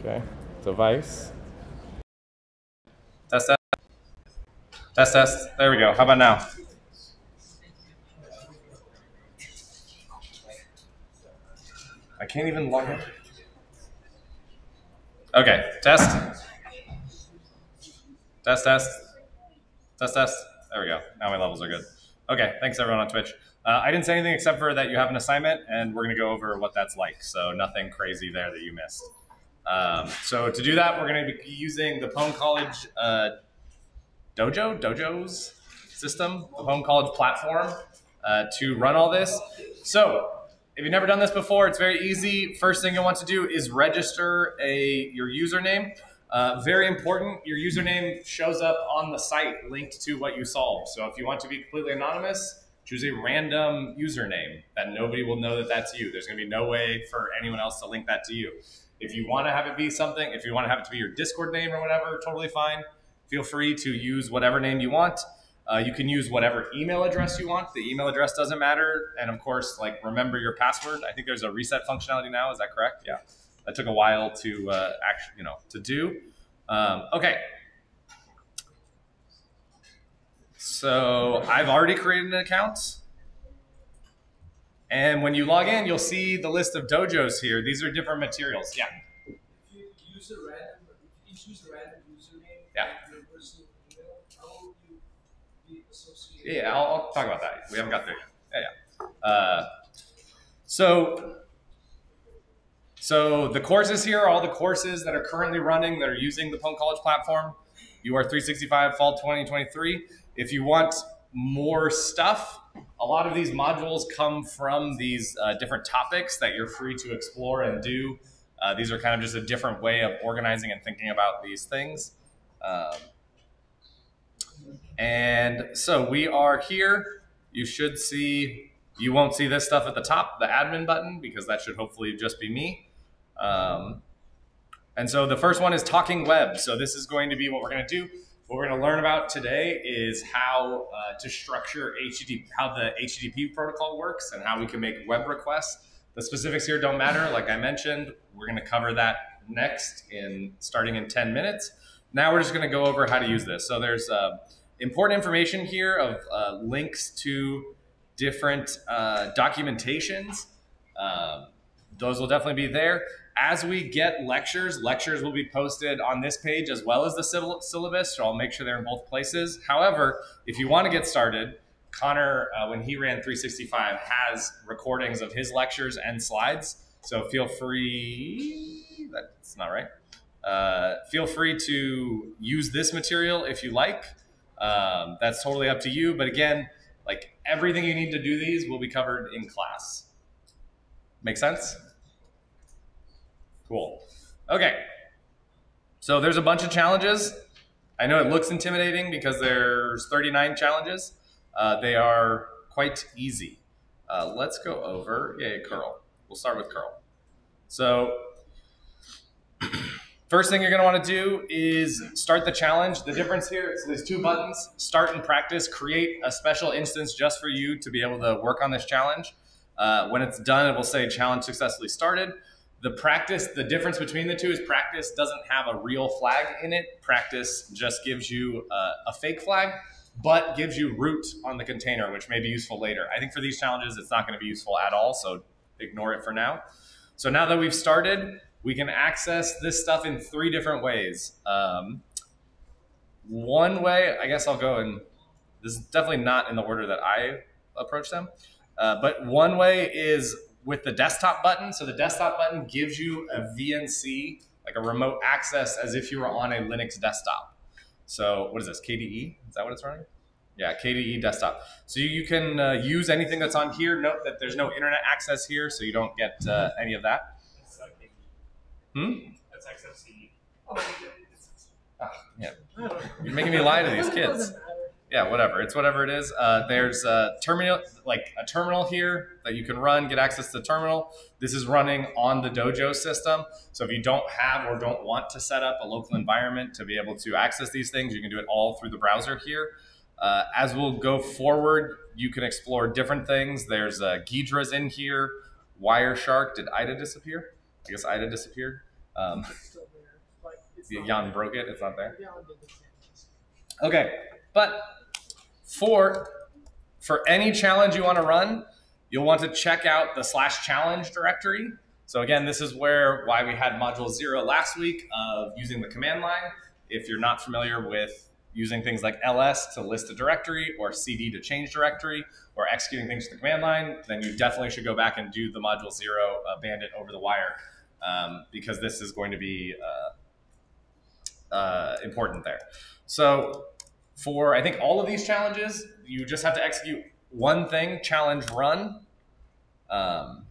Okay. Device. Test, test. Test, test. There we go. How about now? I can't even log in. Okay, test. Test, test. Test, test. There we go. Now my levels are good. Okay, thanks everyone on Twitch. Uh, I didn't say anything except for that you have an assignment, and we're going to go over what that's like. So nothing crazy there that you missed. Um, so to do that, we're going to be using the Pwn College uh, Dojo, Dojo's system, the Pwn College platform uh, to run all this. So if you've never done this before, it's very easy. First thing you'll want to do is register a your username. Uh, very important, your username shows up on the site linked to what you solve. So if you want to be completely anonymous, choose a random username that nobody will know that that's you. There's going to be no way for anyone else to link that to you. If you want to have it be something, if you want to have it to be your Discord name or whatever, totally fine. Feel free to use whatever name you want. Uh, you can use whatever email address you want. The email address doesn't matter. And of course, like remember your password. I think there's a reset functionality now. Is that correct? Yeah. That took a while to uh, actually, you know, to do. Um, okay. So I've already created an account. And when you log in, you'll see the list of dojos here. These are different materials. Yeah. If you use a random, if you use a random username, Yeah. your personal email, how would you be associated? Yeah, I'll, I'll talk about that. We haven't got there yet. Yeah, yeah. Uh, so, so the courses here are all the courses that are currently running that are using the Pwn College platform. UR 365 Fall 2023. If you want more stuff, a lot of these modules come from these uh, different topics that you're free to explore and do. Uh, these are kind of just a different way of organizing and thinking about these things. Um, and so we are here. You should see, you won't see this stuff at the top, the admin button, because that should hopefully just be me. Um, and so the first one is talking web. So this is going to be what we're going to do. What we're going to learn about today is how uh, to structure HTTP, how the HTTP protocol works, and how we can make web requests. The specifics here don't matter. Like I mentioned, we're going to cover that next in starting in 10 minutes. Now we're just going to go over how to use this. So there's uh, important information here of uh, links to different uh, documentations. Um, those will definitely be there. As we get lectures, lectures will be posted on this page as well as the syll- syllabus, so I'll make sure they're in both places. However, if you want to get started, Connor, uh, when he ran 365, has recordings of his lectures and slides. So feel free, that's not right. Uh, feel free to use this material if you like. Um, that's totally up to you. But again, like everything you need to do these will be covered in class. Make sense? Cool. Okay. So there's a bunch of challenges. I know it looks intimidating because there's 39 challenges. Uh, they are quite easy. Uh, let's go over, yeah, curl. We'll start with curl. So first thing you're gonna wanna do is start the challenge. The difference here is there's two buttons, start and practice, create a special instance just for you to be able to work on this challenge. Uh, when it's done, it will say challenge successfully started. The practice, the difference between the two is practice doesn't have a real flag in it. Practice just gives you uh, a fake flag, but gives you root on the container, which may be useful later. I think for these challenges, it's not going to be useful at all, so ignore it for now. So now that we've started, we can access this stuff in three different ways. Um, one way, I guess I'll go and this is definitely not in the order that I approach them. Uh, but one way is with the desktop button. So the desktop button gives you a VNC, like a remote access, as if you were on a Linux desktop. So what is this? KDE? Is that what it's running? Yeah, KDE desktop. So you, you can uh, use anything that's on here. Note that there's no internet access here, so you don't get uh, any of that. Hmm? That's XFCE. Ah, yeah. You're making me lie to these kids. Yeah, whatever. It's whatever it is. Uh, there's a terminal, like a terminal here that you can run, get access to the terminal. This is running on the Dojo system. So if you don't have or don't want to set up a local environment to be able to access these things, you can do it all through the browser here. Uh, as we'll go forward, you can explore different things. There's uh, Ghidra's in here, Wireshark. Did IDA disappear? I guess IDA disappeared. Um, It's not Yan broke it. It's not there. Okay, but for for any challenge you want to run, you'll want to check out the slash challenge directory. So again, this is where why we had module zero last week of using the command line. If you're not familiar with using things like ls to list a directory or cd to change directory or executing things to the command line, then you definitely should go back and do the module zero uh, bandit over the wire um, because this is going to be uh, uh, important there. So for I think all of these challenges, you just have to execute one thing, challenge run. Um,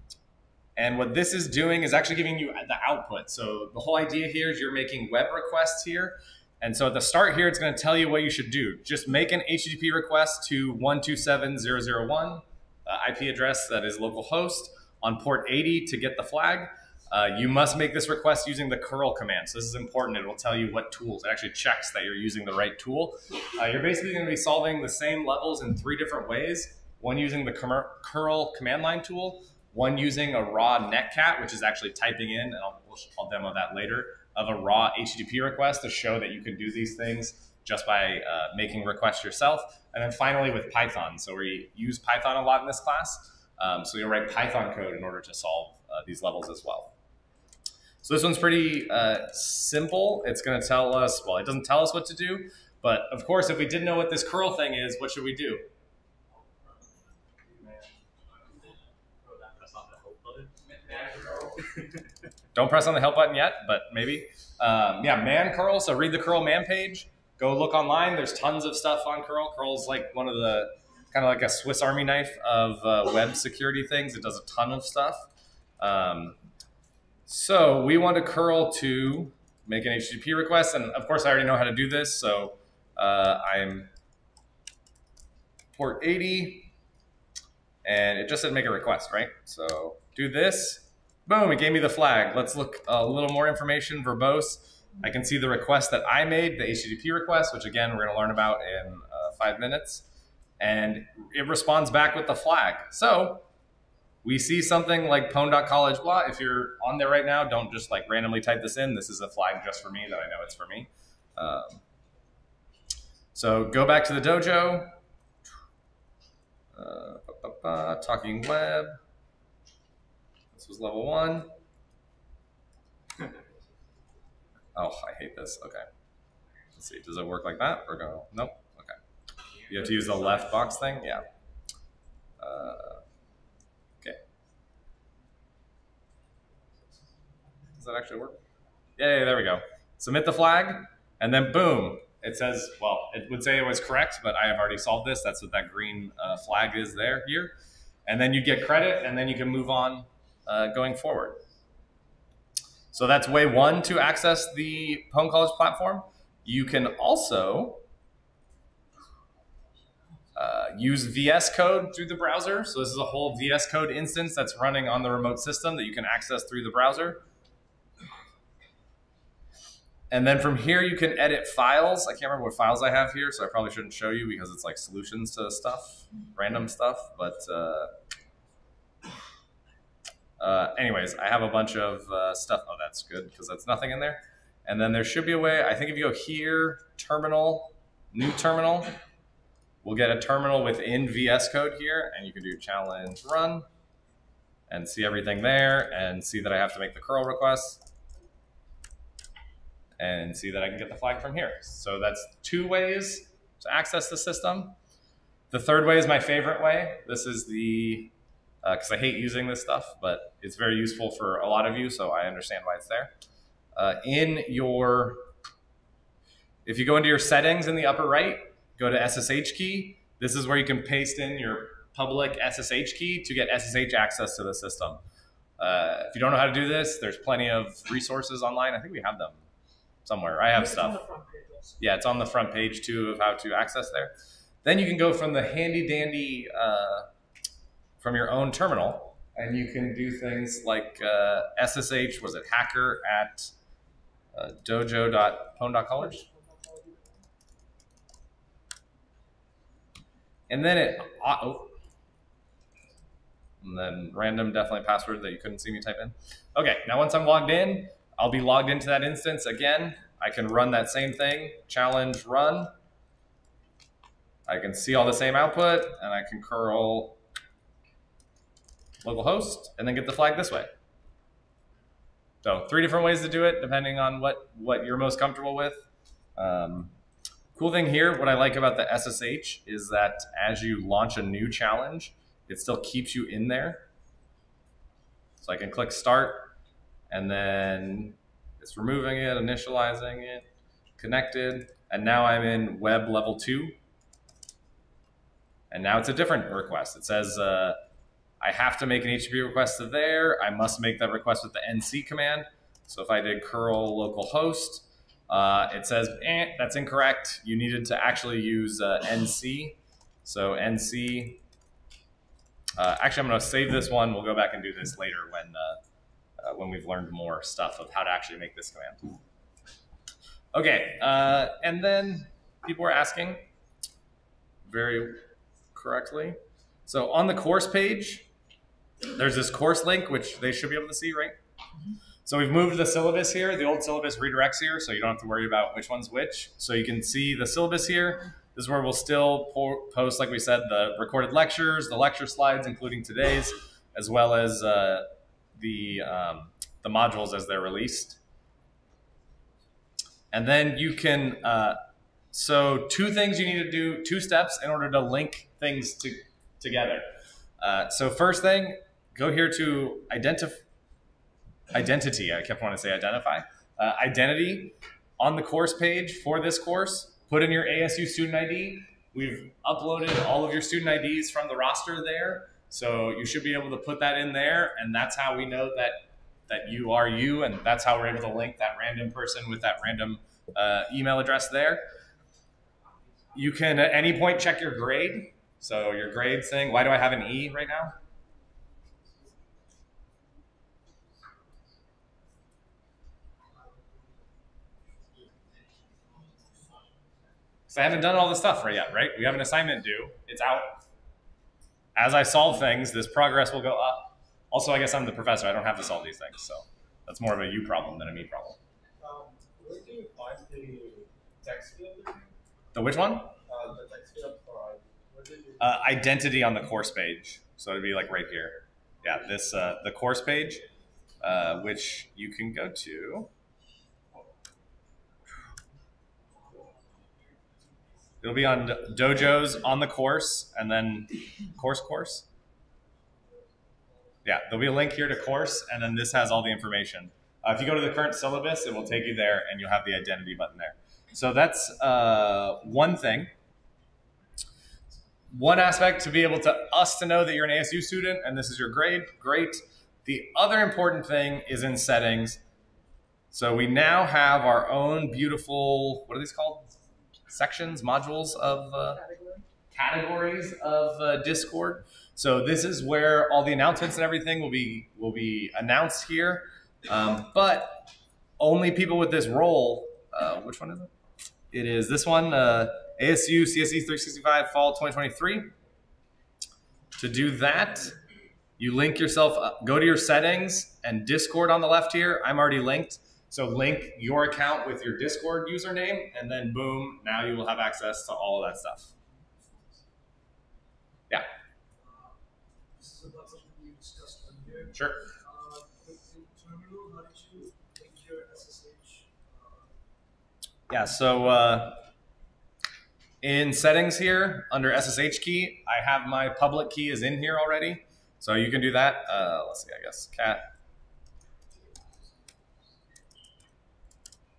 and what this is doing is actually giving you the output. So the whole idea here is you're making web requests here. And so at the start here, it's going to tell you what you should do. Just make an HTTP request to 127.0.0.1 uh, IP address that is localhost on port 80 to get the flag. Uh, you must make this request using the curl command. So this is important. It will tell you what tools. It actually checks that you're using the right tool. Uh, you're basically going to be solving the same levels in three different ways. One using the curl command line tool, one using a raw netcat, which is actually typing in, and I'll, I'll demo that later, of a raw HTTP request to show that you can do these things just by uh, making requests yourself. And then finally with Python. So we use Python a lot in this class. Um, so you'll write Python code in order to solve uh, these levels as well. So this one's pretty uh, simple. It's going to tell us, well, it doesn't tell us what to do, but of course, if we didn't know what this curl thing is, what should we do? Don't press on the help button yet, but maybe. Um, yeah, man curl. So read the curl man page. Go look online. There's tons of stuff on curl. Curl's like one of the kind of like a Swiss Army knife of uh, web security things. It does a ton of stuff. Um, so we want to curl to make an HTTP request, and of course I already know how to do this. So uh, I'm port 80, and it just said make a request, right? So do this. Boom, it gave me the flag. Let's look a little more information, verbose. I can see the request that I made, the HTTP request, which again, we're gonna learn about in uh, five minutes. And it responds back with the flag. So we see something like pwn.college blah. If you're on there right now, don't just like randomly type this in. This is a flag just for me that I know it's for me. Um, so go back to the dojo. Uh, ba, ba, ba, talking web. This was level one. Oh, I hate this. Okay. Let's see. Does it work like that or go? Nope. Okay. You have to use the left box thing? Yeah. Uh, okay. Does that actually work? Yeah, there we go. Submit the flag, and then boom, it says, well, it would say it was correct, but I have already solved this. That's what that green uh, flag is there here. And then you get credit, and then you can move on uh, going forward. So that's way one to access the Pwn College platform. You can also uh, use VS Code through the browser. So this is a whole VS Code instance that's running on the remote system that you can access through the browser. And then from here, you can edit files. I can't remember what files I have here, so I probably shouldn't show you because it's like solutions to stuff, random stuff. But uh, uh, anyways, I have a bunch of uh, stuff. Oh, that's good because that's nothing in there. And then there should be a way. I think if you go here, terminal, new terminal, we'll get a terminal within VS Code here, and you can do challenge run and see everything there and see that I have to make the curl request and see that I can get the flag from here. So that's two ways to access the system. The third way is my favorite way. This is the, because uh, I hate using this stuff, but it's very useful for a lot of you, so I understand why it's there. Uh, in your, if you go into your settings in the upper right, go to SSH key. This is where you can paste in your public SSH key to get SSH access to the system. Uh, if you don't know how to do this, there's plenty of resources online. I think we have them somewhere. I have It's stuff. Yeah, it's on the front page too of how to access there. Then you can go from the handy dandy uh, from your own terminal, and you can do things like uh, SSH. Was it hacker at uh, dojo.pwn.college? And then it oh, and then random definitely password that you couldn't see me type in. Okay, now once I'm logged in, I'll be logged into that instance again. I can run that same thing, challenge run. I can see all the same output, and I can curl localhost, and then get the flag this way. So three different ways to do it, depending on what, what you're most comfortable with. Um, cool thing here, what I like about the SSH is that as you launch a new challenge, it still keeps you in there. So I can click start, and then it's removing it, initializing it, connected, and now I'm in web level two. And now it's a different request. It says, uh, I have to make an HTTP request to there. I must make that request with the nc command. So if I did curl localhost, uh, it says, eh, that's incorrect. You needed to actually use uh, nc. So nc, uh, actually I'm gonna save this one. We'll go back and do this later when, uh, when we've learned more stuff of how to actually make this command. Okay, uh, and then people were asking very correctly. So on the course page, there's this course link, which they should be able to see, right? So we've moved the syllabus here. The old syllabus redirects here, so you don't have to worry about which one's which. So you can see the syllabus here. This is where we'll still post, like we said, the recorded lectures, the lecture slides, including today's, as well as uh, the, um, the modules as they're released. And then you can, uh, so two things you need to do, two steps in order to link things to, together. Uh, so first thing, go here to identify identity. I kept wanting to say identify. Uh, identity on the course page for this course. Put in your ASU student ID. We've uploaded all of your student IDs from the roster there. So you should be able to put that in there. And that's how we know that, that you are you. And that's how we're able to link that random person with that random uh, email address there. You can at any point check your grade. So your grade thing, why do I have an E right now? So I haven't done all the stuff right yet, right? We have an assignment due. It's out. As I solve things, this progress will go up. Also, I guess I'm the professor. I don't have to solve these things, so that's more of a you problem than a me problem. Um, where do you find the text field? The which one? Uh, the text field for where did you? Uh, identity on the course page. So it'd be like right here. Yeah, this uh, the course page, uh, which you can go to. It'll be on dojos on the course and then course course. Yeah, there'll be a link here to course, and then this has all the information. Uh, if you go to the current syllabus, it will take you there, and you'll have the identity button there. So that's uh, one thing. One aspect to be able to us to know that you're an ASU student and this is your grade, great. The other important thing is in settings. So we now have our own beautiful, what are these called? Sections, modules of uh, categories of uh, Discord. So this is where all the announcements and everything will be will be announced here. Um, but only people with this role. Uh, which one is it? It is this one, uh, ASU CSE 365 Fall 2023. To do that, you link yourself. Up, go to your settings and Discord on the left here. I'm already linked. So link your account with your Discord username, and then boom, now you will have access to all of that stuff. Yeah. This is about something we discussed earlier. Sure. Uh, with the terminal, how did you link your SSH? Yeah. So uh, in settings here under SSH key, I have my public key is in here already. So you can do that. Uh, let's see. I guess cat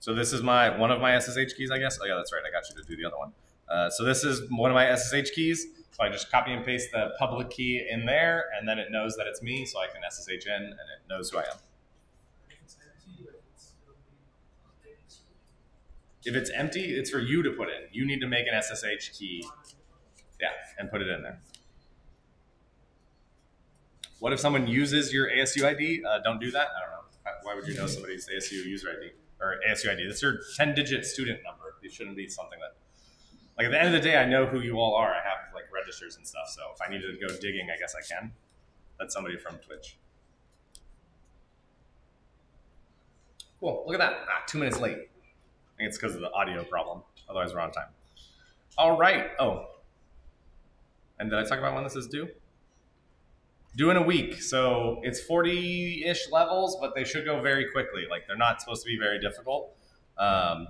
So this is my one of my SSH keys, I guess. Oh yeah, that's right. I got you to do the other one. Uh, so this is one of my SSH keys. So I just copy and paste the public key in there, and then it knows that it's me, so I can SSH in, and it knows who I am. If it's empty, it's for you to put in. You need to make an SSH key, yeah, and put it in there. What if someone uses your ASU ID? Uh, don't do that. I don't know. Why would you know somebody's ASU user ID? Or ASU ID. That's your 10 digit student number. It shouldn't be something that, like at the end of the day, I know who you all are. I have like registers and stuff. So if I need to go digging, I guess I can. That's somebody from Twitch. Cool. Look at that. Ah, two minutes late. I think it's because of the audio problem. Otherwise, we're on time. All right. Oh, and did I talk about when this is due? In a week. So it's 40 ish levels, but they should go very quickly. Like they're not supposed to be very difficult. Um,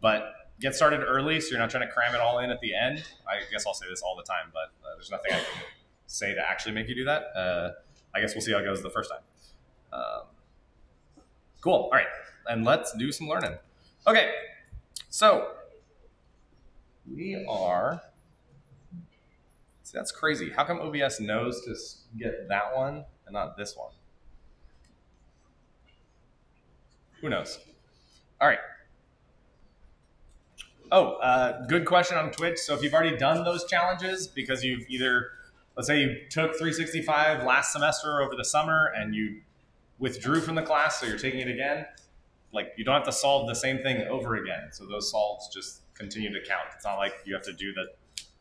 but get started early so you're not trying to cram it all in at the end. I guess I'll say this all the time, but uh, there's nothing I can say to actually make you do that. Uh, I guess we'll see how it goes the first time. Um, cool. All right. And let's do some learning. Okay. So we are. See, that's crazy. How come OBS knows to get that one and not this one? Who knows? All right. Oh, uh, good question on Twitch. So if you've already done those challenges because you've either, let's say you took 365 last semester over the summer and you withdrew from the class, so you're taking it again, like you don't have to solve the same thing over again. So those solves just continue to count. It's not like you have to do the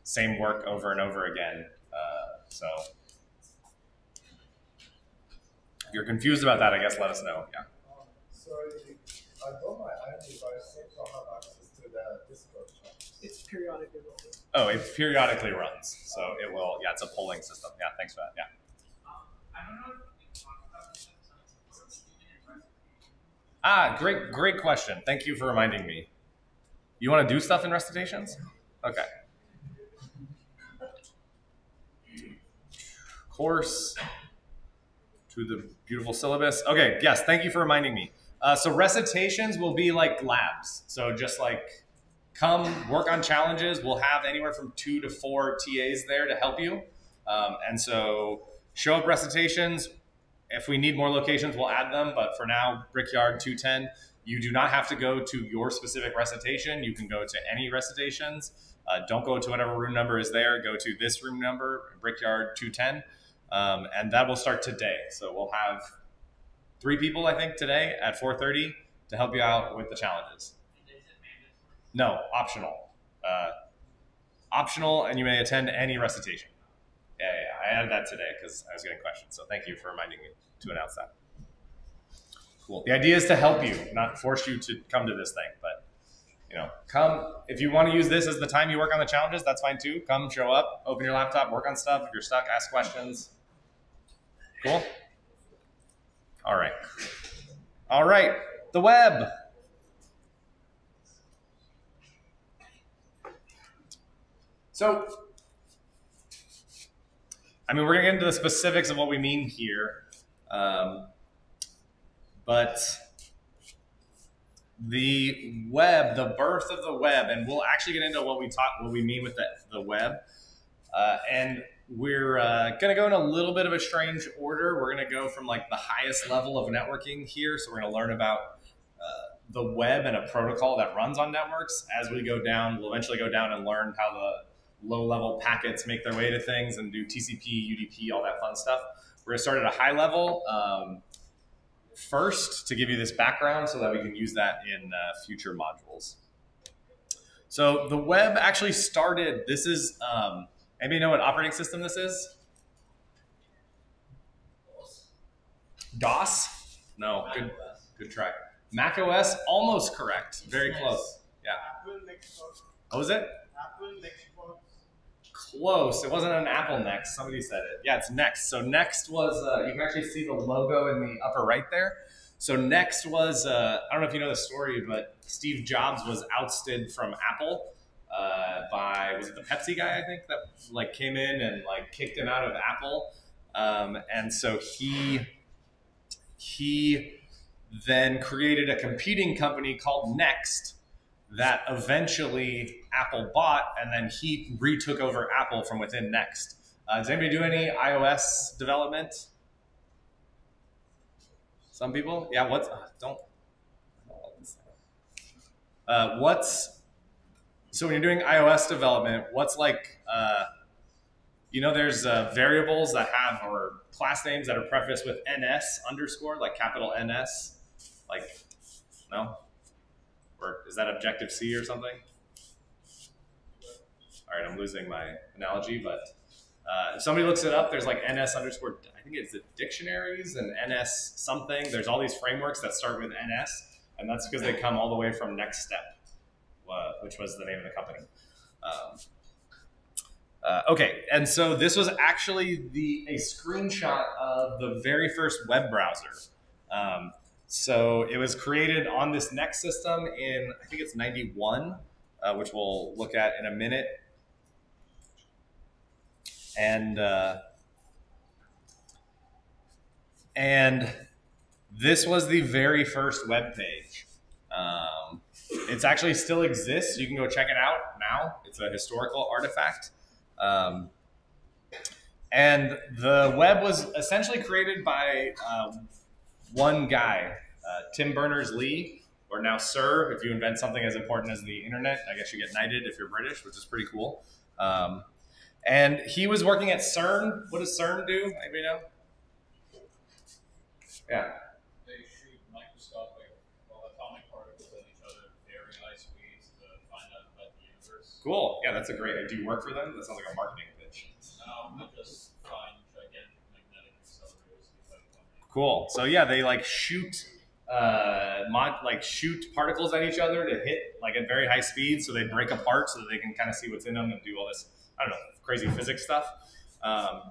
same work over and over again. Uh, so if you're confused about that, I guess let us know. Yeah. Um, sorry, I got my iron device, seems to have access to the Discord chat. It's periodically rolling. Oh, it periodically runs, so it will. Yeah, it's a polling system. Yeah, thanks for that. Yeah. I don't know if you talked about Ah, great, great question. Thank you for reminding me. You want to do stuff in recitations? Okay. Course to the beautiful syllabus. Okay, yes, thank you for reminding me. Uh, so recitations will be like labs. So just like come work on challenges. We'll have anywhere from two to four TAs there to help you. Um, and so show up recitations. If we need more locations, we'll add them. But for now, Brickyard 210. You do not have to go to your specific recitation. You can go to any recitations. Uh, don't go to whatever room number is there. Go to this room number, Brickyard 210. Um, and that will start today. So we'll have three people, I think, today at 4.30 to help you out with the challenges. No, optional. Uh, optional, and you may attend any recitation. Yeah, yeah, I added that today because I was getting questions. So thank you for reminding me to announce that. Cool. The idea is to help you, not force you to come to this thing. But you know, come if you want to use this as the time you work on the challenges. That's fine too. Come, show up, open your laptop, work on stuff. If you're stuck, ask questions. Cool. All right. All right. The web. So, I mean, we're going to get into the specifics of what we mean here. Um, but the web, the birth of the web, and we'll actually get into what we talk, what we mean with the, the web. Uh, and we're uh, going to go in a little bit of a strange order. We're going to go from like the highest level of networking here. So we're going to learn about uh, the web and a protocol that runs on networks. As we go down, we'll eventually go down and learn how the low level packets make their way to things and do TCP, UDP, all that fun stuff. We're going to start at a high level um, first to give you this background so that we can use that in uh, future modules. So the web actually started, this is, um, anybody know what operating system this is? DOS? No, good, good try. Mac OS, almost correct. Very close. Yeah. What was it? Apple Nextbox. Close. It wasn't an Apple Next. Somebody said it. Yeah, it's Next. So Next was, uh, you can actually see the logo in the upper right there. So Next was, uh, I don't know if you know the story, but Steve Jobs was ousted from Apple uh, by, was it the Pepsi guy, I think, that like came in and like kicked him out of Apple. Um, and so he, he then created a competing company called Next that eventually Apple bought, and then he retook over Apple from within Next. Uh, does anybody do any iOS development? Some people, yeah. What's uh, don't? Uh, what's so when you're doing iOS development? What's like? Uh, you know, there's uh, variables that have or class names that are prefaced with ns underscore, like capital NS. Like, no, or is that Objective C or something? All right, I'm losing my analogy, but uh, if somebody looks it up, there's like NS underscore, I think it's the dictionaries and NS something. There's all these frameworks that start with NS, and that's because they come all the way from NeXTSTEP. Which was the name of the company. Um, uh, okay, and so this was actually the a screenshot of the very first web browser. Um, so it was created on this NeXT system in I think it's '91, uh, which we'll look at in a minute. And uh, and this was the very first web page. Um, it's actually still exists. You can go check it out now. It's a historical artifact. Um, and the web was essentially created by um, one guy, uh, Tim Berners-Lee, or now Sir. If you invent something as important as the internet, I guess you get knighted if you're British, which is pretty cool. Um, and he was working at CERN. What does CERN do? Anybody know? Yeah. They shoot microscopic well, atomic particles at each other at very high speeds to find out about the universe. Cool. Yeah, that's a great. Do you work for them? That sounds like a marketing pitch. Now we just find gigantic magnetic accelerators to fight them. Cool. So yeah, they like shoot, uh, mod, like shoot particles at each other to hit like at very high speeds, so they break apart, so that they can kind of see what's in them and do all this. I don't know, crazy physics stuff. Um,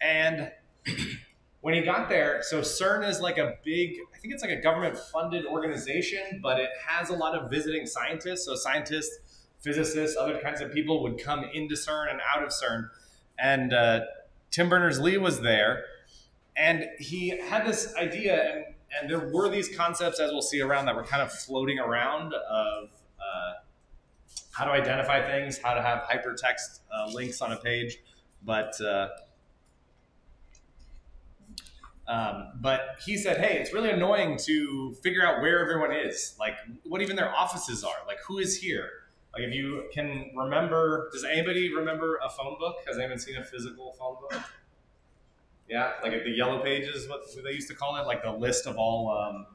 and when he got there, so CERN is like a big, I think it's like a government-funded organization, but it has a lot of visiting scientists. So scientists, physicists, other kinds of people would come into CERN and out of CERN. And uh, Tim Berners-Lee was there, and he had this idea, and and there were these concepts, as we'll see around, that were kind of floating around of uh, how to identify things, how to have hypertext uh, links on a page, but. Uh, um, but he said, "Hey, it's really annoying to figure out where everyone is, like what even their offices are, like who is here. Like if you can remember, does anybody remember a phone book? Has anyone seen a physical phone book? Yeah, like the yellow pages, what they used to call it, like the list of all um,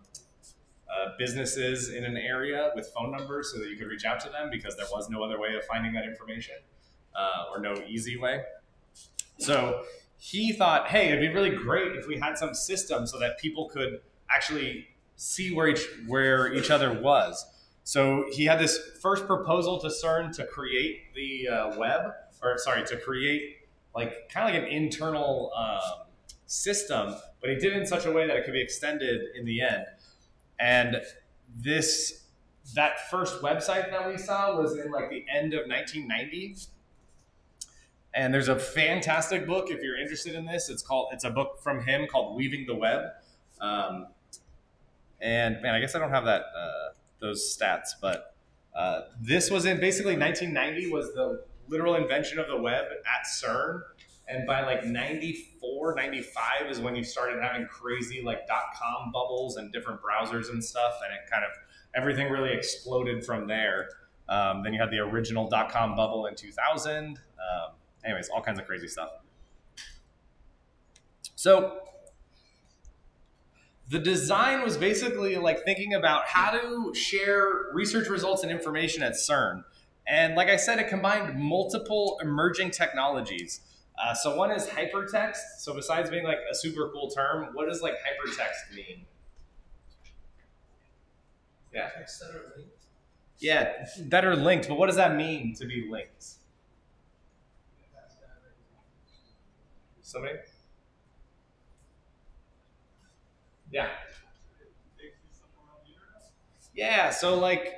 uh, businesses in an area with phone numbers, so that you could reach out to them because there was no other way of finding that information, uh, or no easy way. So he thought, hey, it'd be really great if we had some system so that people could actually see where each where each other was. So he had this first proposal to CERN to create the uh, web, or sorry, to create like kind of like an internal um, system, but he did it in such a way that it could be extended in the end. And this that first website that we saw was in like the end of 1990 and there's a fantastic book if you're interested in this. It's called it's a book from him called Weaving the Web. Um, and man, I guess I don't have that uh, those stats, but uh, this was in basically 1990 was the literal invention of the web at CERN. And by like 94, 95 is when you started having crazy like dot com bubbles and different browsers and stuff. And it kind of everything really exploded from there. Um, then you had the original dot com bubble in 2000. Um, anyways, all kinds of crazy stuff. So the design was basically like thinking about how to share research results and information at CERN. And like I said, it combined multiple emerging technologies. Uh, so one is hypertext. So besides being like a super cool term, what does like hypertext mean? Yeah. That are linked. Yeah, that are linked. But what does that mean to be linked? Somebody? Yeah. Yeah, so like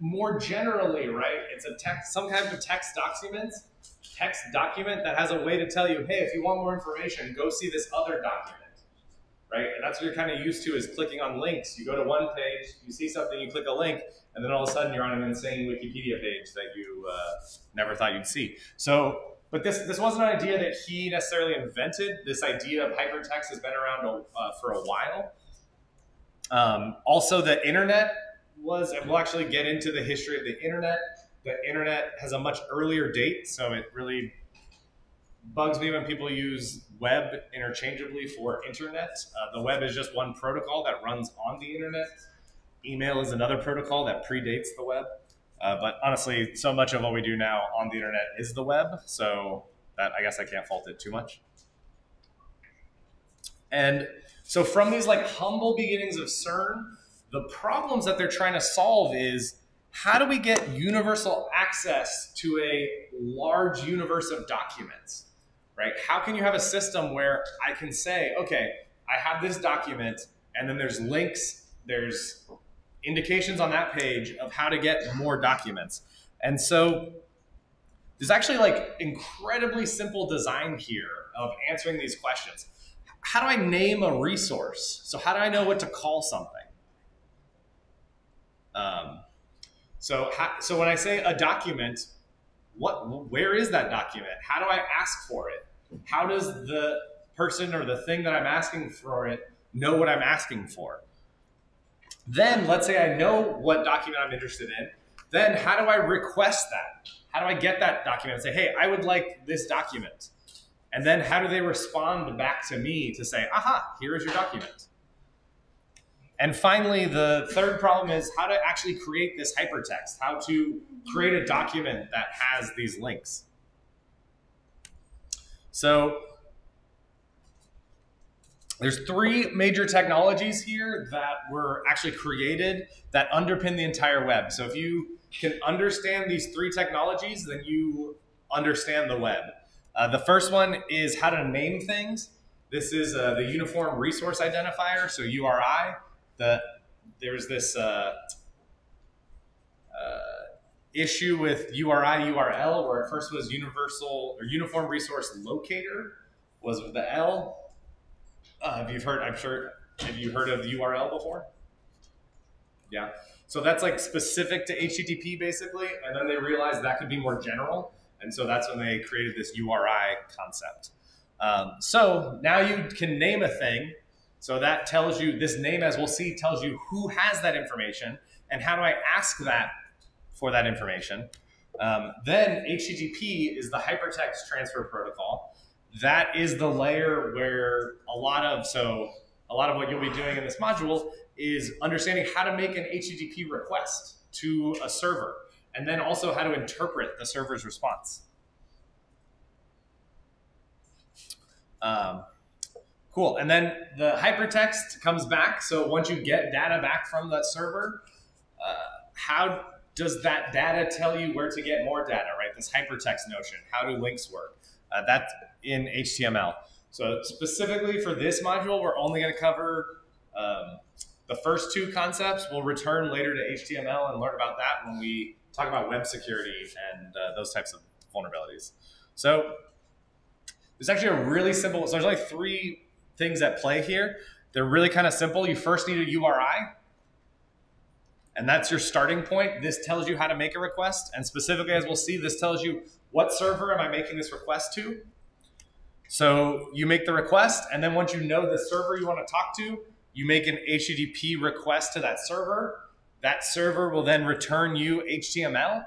more generally, right? It's a text, some kind of text document, text document that has a way to tell you, hey, if you want more information, go see this other document, right? And that's what you're kind of used to is clicking on links. You go to one page, you see something, you click a link, and then all of a sudden you're on an insane Wikipedia page that you uh, never thought you'd see. So but this this wasn't an idea that he necessarily invented. This idea of hypertext has been around uh, for a while. Um, also, the internet was, and we'll actually get into the history of the internet. The internet has a much earlier date, so it really bugs me when people use web interchangeably for internet. Uh, the web is just one protocol that runs on the internet. Email is another protocol that predates the web. Uh, but honestly, so much of what we do now on the internet is the web, so that I guess I can't fault it too much. And so from these like humble beginnings of CERN, the problems that they're trying to solve is how do we get universal access to a large universe of documents? Right? How can you have a system where I can say, okay, I have this document, and then there's links, there's indications on that page of how to get more documents. And so there's actually like incredibly simple design here of answering these questions. How do I name a resource? So how do I know what to call something? Um, so, how, so when I say a document, what, where is that document? How do I ask for it? How does the person or the thing that I'm asking for it know what I'm asking for? Then let's say I know what document I'm interested in. Then how do I request that? How do I get that document and say, hey, I would like this document? And then how do they respond back to me to say, aha, here is your document? And finally, the third problem is how to actually create this hypertext, how to create a document that has these links. So there's three major technologies here that were actually created that underpin the entire web. So if you can understand these three technologies, then you understand the web. Uh, the first one is how to name things. This is uh, the Uniform Resource Identifier, so URI. The, there's this uh, uh issue with URI, URL, where at first was Universal or Uniform Resource Locator was with the L. Uh, have you heard? I'm sure. Have you heard of URL before? Yeah. So that's like specific to HTTP basically, and then they realized that could be more general, and so that's when they created this URI concept. Um, so now you can name a thing. So that tells you this name, as we'll see, tells you who has that information and how do I ask that for that information. Um, then HTTP is the hypertext transfer protocol that is the layer where a lot of so a lot of what you'll be doing in this module is understanding how to make an HTTP request to a server, and then also how to interpret the server's response. Um, cool. And then the hypertext comes back. So once you get data back from that server, uh, how does that data tell you where to get more data, right? This hypertext notion. How do links work? Uh, that's in HTML. So specifically for this module, we're only going to cover um, the first two concepts. We'll return later to HTML and learn about that when we talk about web security and uh, those types of vulnerabilities. So there's actually a really simple, so there's only three things at play here. They're really kind of simple. You first need a URI, and that's your starting point. This tells you how to make a request. And specifically, as we'll see, this tells you what server am I making this request to? So you make the request, and then once you know the server you want to talk to, you make an HTTP request to that server. That server will then return you HTML.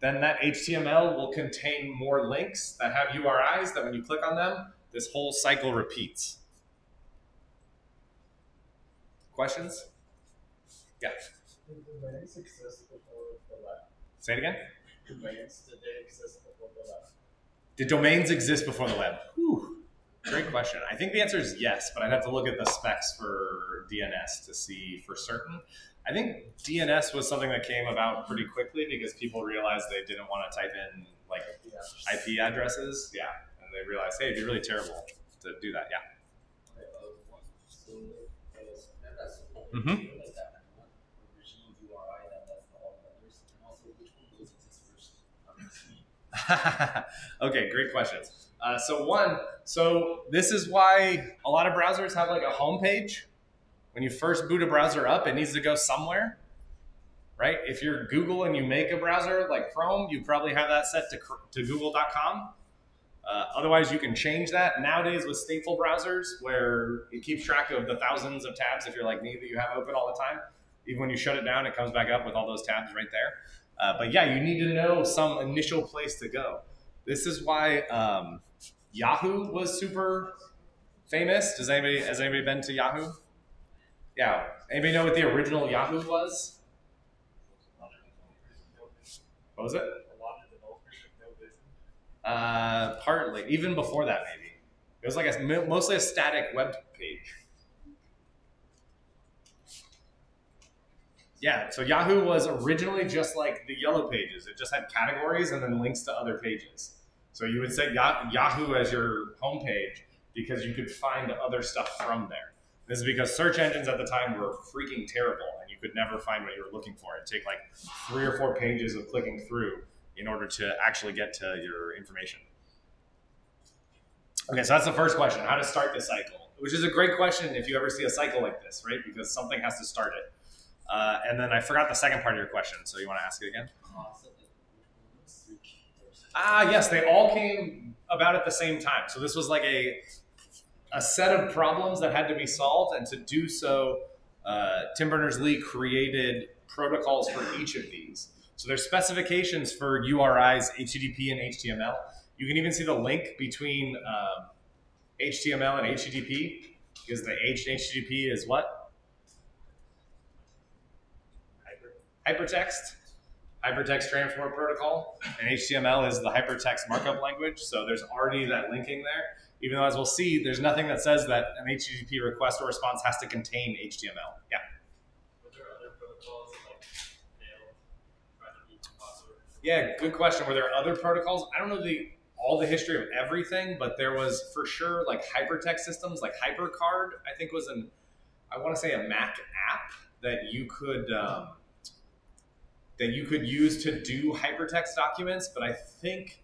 Then that HTML will contain more links that have URIs that when you click on them, this whole cycle repeats. Questions? Yeah. Did the domains exist before the web? Say it again. Domains, did they exist before the web? Did domains exist before the web? Whew. Great question. I think the answer is yes, but I'd have to look at the specs for DNS to see for certain. I think DNS was something that came about pretty quickly because people realized they didn't want to type in like. IP addresses. Yeah, and they realized, hey, it'd be really terrible to do that. Yeah. Mhm. okay, great questions. Uh, so one, so this is why a lot of browsers have like a home page. When you first boot a browser up, it needs to go somewhere, right? If you're Google and you make a browser like Chrome, you probably have that set to, to google.com. Uh, otherwise, you can change that. Nowadays, with stateful browsers, where it keeps track of the thousands of tabs, if you're like me, that you have open all the time, even when you shut it down, it comes back up with all those tabs right there. Uh, but yeah, you need to know some initial place to go. This is why um, Yahoo was super famous. Does anybody has anybody been to Yahoo? Yeah. Anybody know what the original Yahoo was? What was it? Uh, partly, even before that, maybe it was like a mostly a static web page. Yeah, so Yahoo was originally just like the yellow pages. It just had categories and then links to other pages. So you would set Yahoo as your homepage because you could find other stuff from there. This is because search engines at the time were freaking terrible and you could never find what you were looking for. It'd take like three or four pages of clicking through in order to actually get to your information. Okay, so that's the first question how to start the cycle, which is a great question if you ever see a cycle like this, right? Because something has to start it. Uh, and then I forgot the second part of your question, so you want to ask it again? Ah, yes, they all came about at the same time. So this was like a a set of problems that had to be solved, and to do so, uh, Tim Berners-Lee created protocols for each of these. So there's specifications for URIs, HTTP, and HTML. You can even see the link between um, HTML and HTTP because the H in HTTP is what? Hypertext. Hypertext Transform Protocol, and HTML is the hypertext markup language. So there's already that linking there. Even though, as we'll see, there's nothing that says that an HTTP request or response has to contain HTML. Yeah. Were there other protocols like failed trying to be popular? Yeah, good question. Were there other protocols? I don't know the all the history of everything, but there was for sure like hypertext systems, like HyperCard. I think was an I want to say a Mac app that you could um, that you could use to do hypertext documents. But I think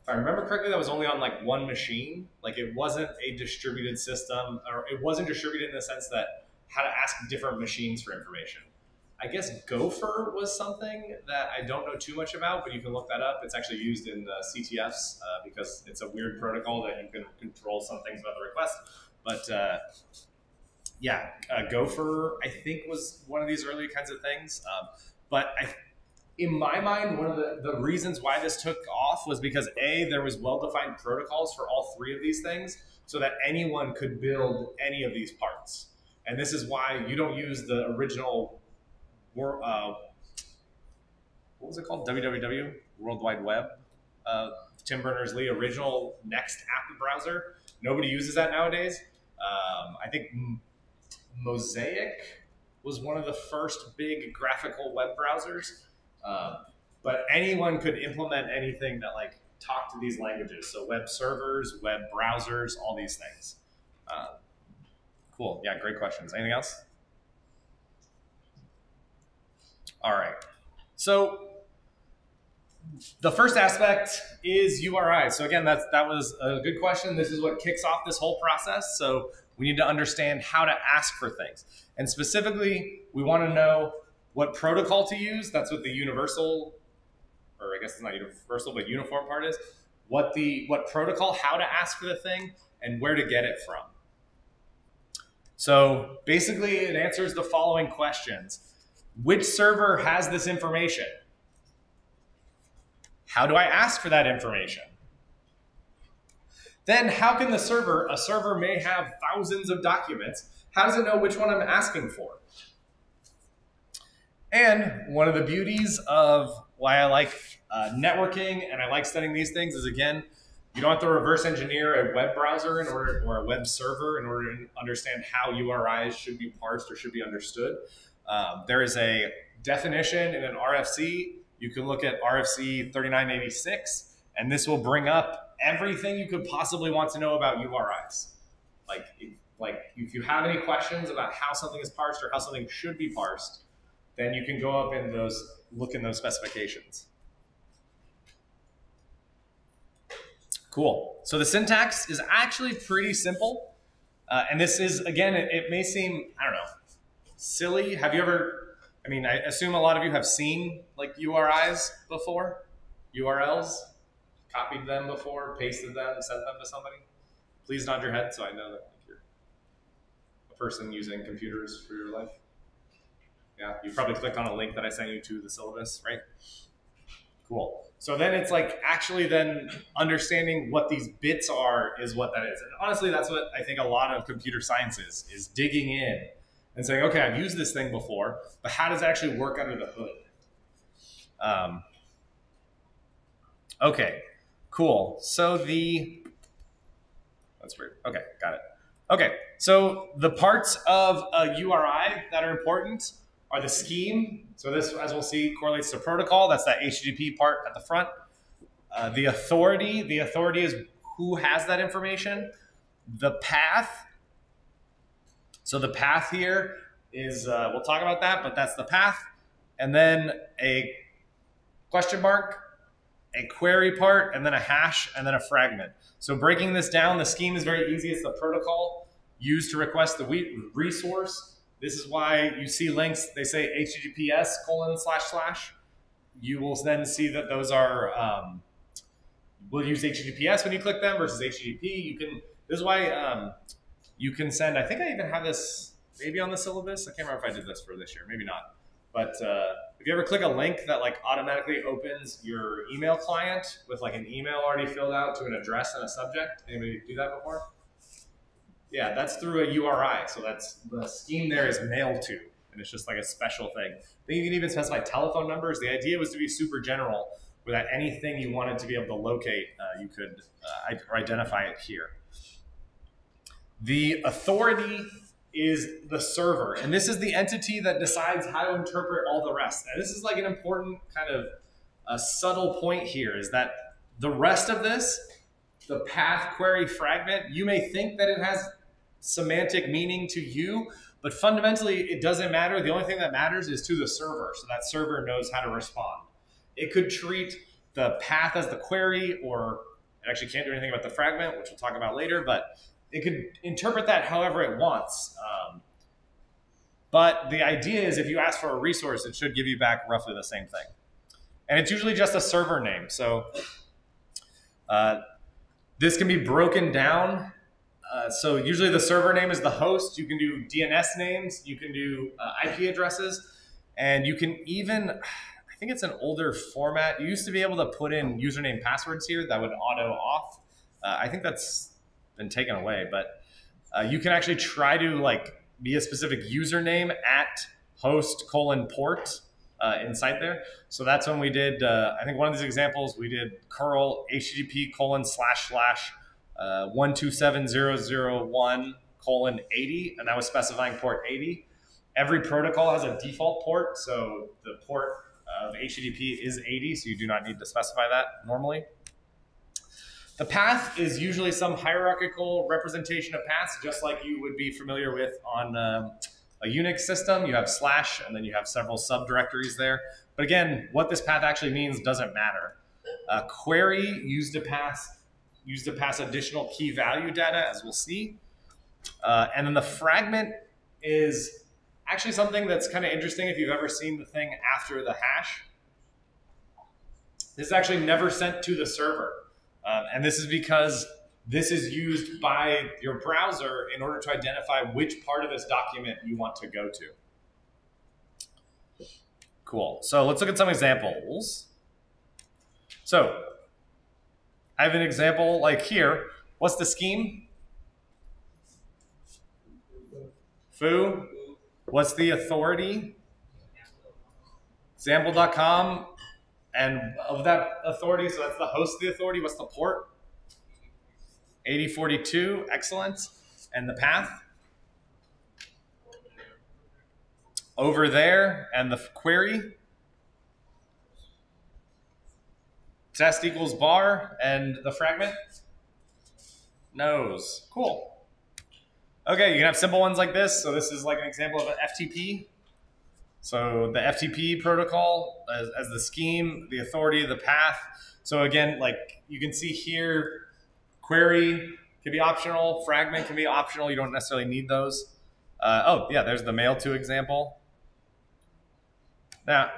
if I remember correctly, that was only on like one machine. Like it wasn't a distributed system, or it wasn't distributed in the sense that how to ask different machines for information. I guess Gopher was something that I don't know too much about, but you can look that up. It's actually used in uh, CTFs uh, because it's a weird protocol that you can control some things about the request. But uh, yeah, uh, Gopher I think was one of these early kinds of things. Um, but I, in my mind, one of the, the reasons why this took off was because a there was well defined protocols for all three of these things, so that anyone could build any of these parts. And this is why you don't use the original uh, what was it called? WWW, World Wide Web. Uh, Tim Berners Lee original NeXTSTEP browser. Nobody uses that nowadays. Um, I think Mosaic was one of the first big graphical web browsers. Um, but anyone could implement anything that like talked to these languages. So web servers, web browsers, all these things. Uh, cool. Yeah, great questions. Anything else? All right. So the first aspect is URI. So again, that's that was a good question. This is what kicks off this whole process. So we need to understand how to ask for things. And specifically, we want to know what protocol to use. That's what the universal, or I guess it's not universal, but uniform part is. What the what protocol, how to ask for the thing, and where to get it from. So basically, it answers the following questions. Which server has this information? How do I ask for that information? Then, how can the server, a server may have thousands of documents, how does it know which one I'm asking for? And one of the beauties of why I like uh, networking and I like studying these things is again, you don't have to reverse engineer a web browser in order or a web server in order to understand how URIs should be parsed or should be understood. Um, there is a definition in an RFC. You can look at RFC 3986, and this will bring up everything you could possibly want to know about URIs. Like, if, like if you have any questions about how something is parsed or how something should be parsed, then you can go up in those, look in those specifications. Cool. So the syntax is actually pretty simple. Uh, and this is, again, it, it may seem, I don't know, silly. Have you ever, I mean, I assume a lot of you have seen like URIs before, URLs, copied them before, pasted them, sent them to somebody. Please nod your head so I know that you're a person using computers for your life. Yeah, you probably clicked on a link that I sent you to the syllabus, right? Cool. So then it's like actually then understanding what these bits are is what that is. And honestly, that's what I think a lot of computer science is, is digging in and saying, okay, I've used this thing before, but how does it actually work under the hood? Um, okay, cool. So the, that's weird. Okay, got it. Okay, so the parts of a URI that are important are the scheme. So this, as we'll see, correlates to protocol. That's that HTTP part at the front. Uh, the authority, the authority is who has that information. The path. So the path here is, uh, we'll talk about that, but that's the path. And then a question mark, a query part, and then a hash, and then a fragment. So breaking this down, the scheme is very easy. It's the protocol used to request the resource. This is why you see links, they say HTTPS colon slash slash. You will then see that those are, um, we'll use HTTPS when you click them versus HTTP. You can, this is why um, you can send, I think I even have this maybe on the syllabus. I can't remember if I did this for this year, maybe not. But uh, if you ever click a link that like automatically opens your email client with like an email already filled out to an address and a subject, anybody do that before? Yeah, that's through a URI. So that's the scheme there is mail to, and it's just like a special thing. Then you can even specify telephone numbers. The idea was to be super general, without anything you wanted to be able to locate, uh, you could uh, identify it here. The authority is the server. And this is the entity that decides how to interpret all the rest. And this is like an important kind of a subtle point here is that the rest of this, the path query fragment, you may think that it has semantic meaning to you, but fundamentally it doesn't matter. The only thing that matters is to the server. So that server knows how to respond. It could treat the path as the query or it actually can't do anything about the fragment, which we'll talk about later, but it could interpret that however it wants. Um, but the idea is if you ask for a resource, it should give you back roughly the same thing. And it's usually just a server name. So uh, this can be broken down. Uh, so usually the server name is the host. You can do DNS names. You can do uh, IP addresses. And you can even, I think it's an older format. You used to be able to put in username passwords here that would auto off. Uh, I think that's been taken away, but uh, you can actually try to like be a specific username at host colon port uh, inside there. So that's when we did, uh, I think one of these examples, we did curl HTTP colon slash slash uh, 127001 colon 80, and that was specifying port 80. Every protocol has a default port, so the port of HTTP is 80, so you do not need to specify that normally. The path is usually some hierarchical representation of paths, just like you would be familiar with on um, a Unix system. You have slash, and then you have several subdirectories there. But again, what this path actually means doesn't matter. A query used to pass used to pass additional key value data, as we'll see. Uh, and then the fragment is actually something that's kind of interesting if you've ever seen the thing after the hash. This is actually never sent to the server. Um, and this is because this is used by your browser in order to identify which part of this document you want to go to. Cool. So let's look at some examples. So I have an example like here. What's the scheme? Foo. What's the authority? Example.com and of that authority, so that's the host of the authority, what's the port? 8042, excellent. And the path? Over there, and the query? Test equals bar, and the fragment? Nose. Cool. Okay, you can have simple ones like this. So this is like an example of an FTP. So the FTP protocol as, as, the scheme, the authority, the path. So again, like you can see here, query can be optional, fragment can be optional. You don't necessarily need those. Uh, oh yeah, there's the mail to example. Now,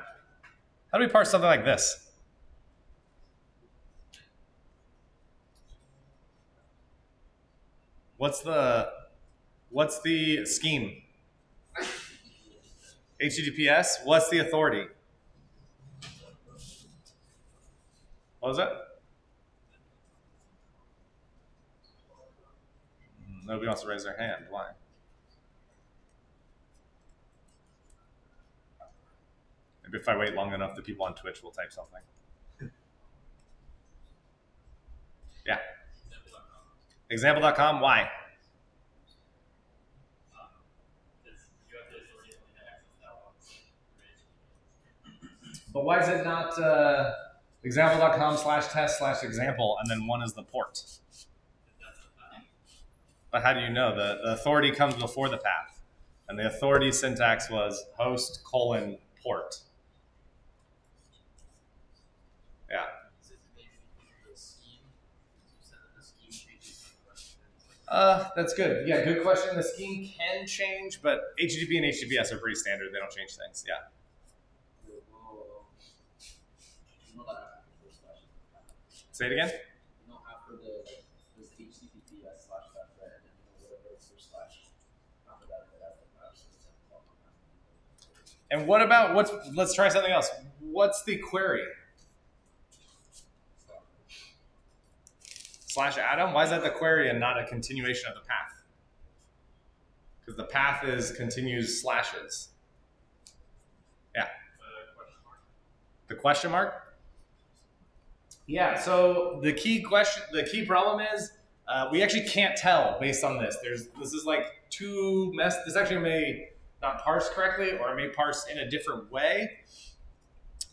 how do we parse something like this? What's the what's the scheme? HTTPS, what's the authority? What was that? Mm, nobody wants to raise their hand. Why? Maybe if I wait long enough, the people on Twitch will type something. Yeah. Example.com, why? But why is it not uh, example.com slash test slash example and then one is the port? But how do you know? The, the authority comes before the path. And the authority syntax was host colon port. Yeah. Uh, that's good. Yeah, good question. The scheme can change, but HTTP and HTTPS are pretty standard. They don't change things. Yeah. Say it again. You know, after the this HTTPS slash that thread, and then you know, whatever slash after that, that's the slash. So it's like, And what about what's? Let's try something else. What's the query? Slash Adam. Why is that the query and not a continuation of the path? Because the path is continues slashes. Yeah. The question mark. The question mark. Yeah. So the key question, the key problem is uh, we actually can't tell based on this. There's this is like two mess. This actually may not parse correctly, or it may parse in a different way.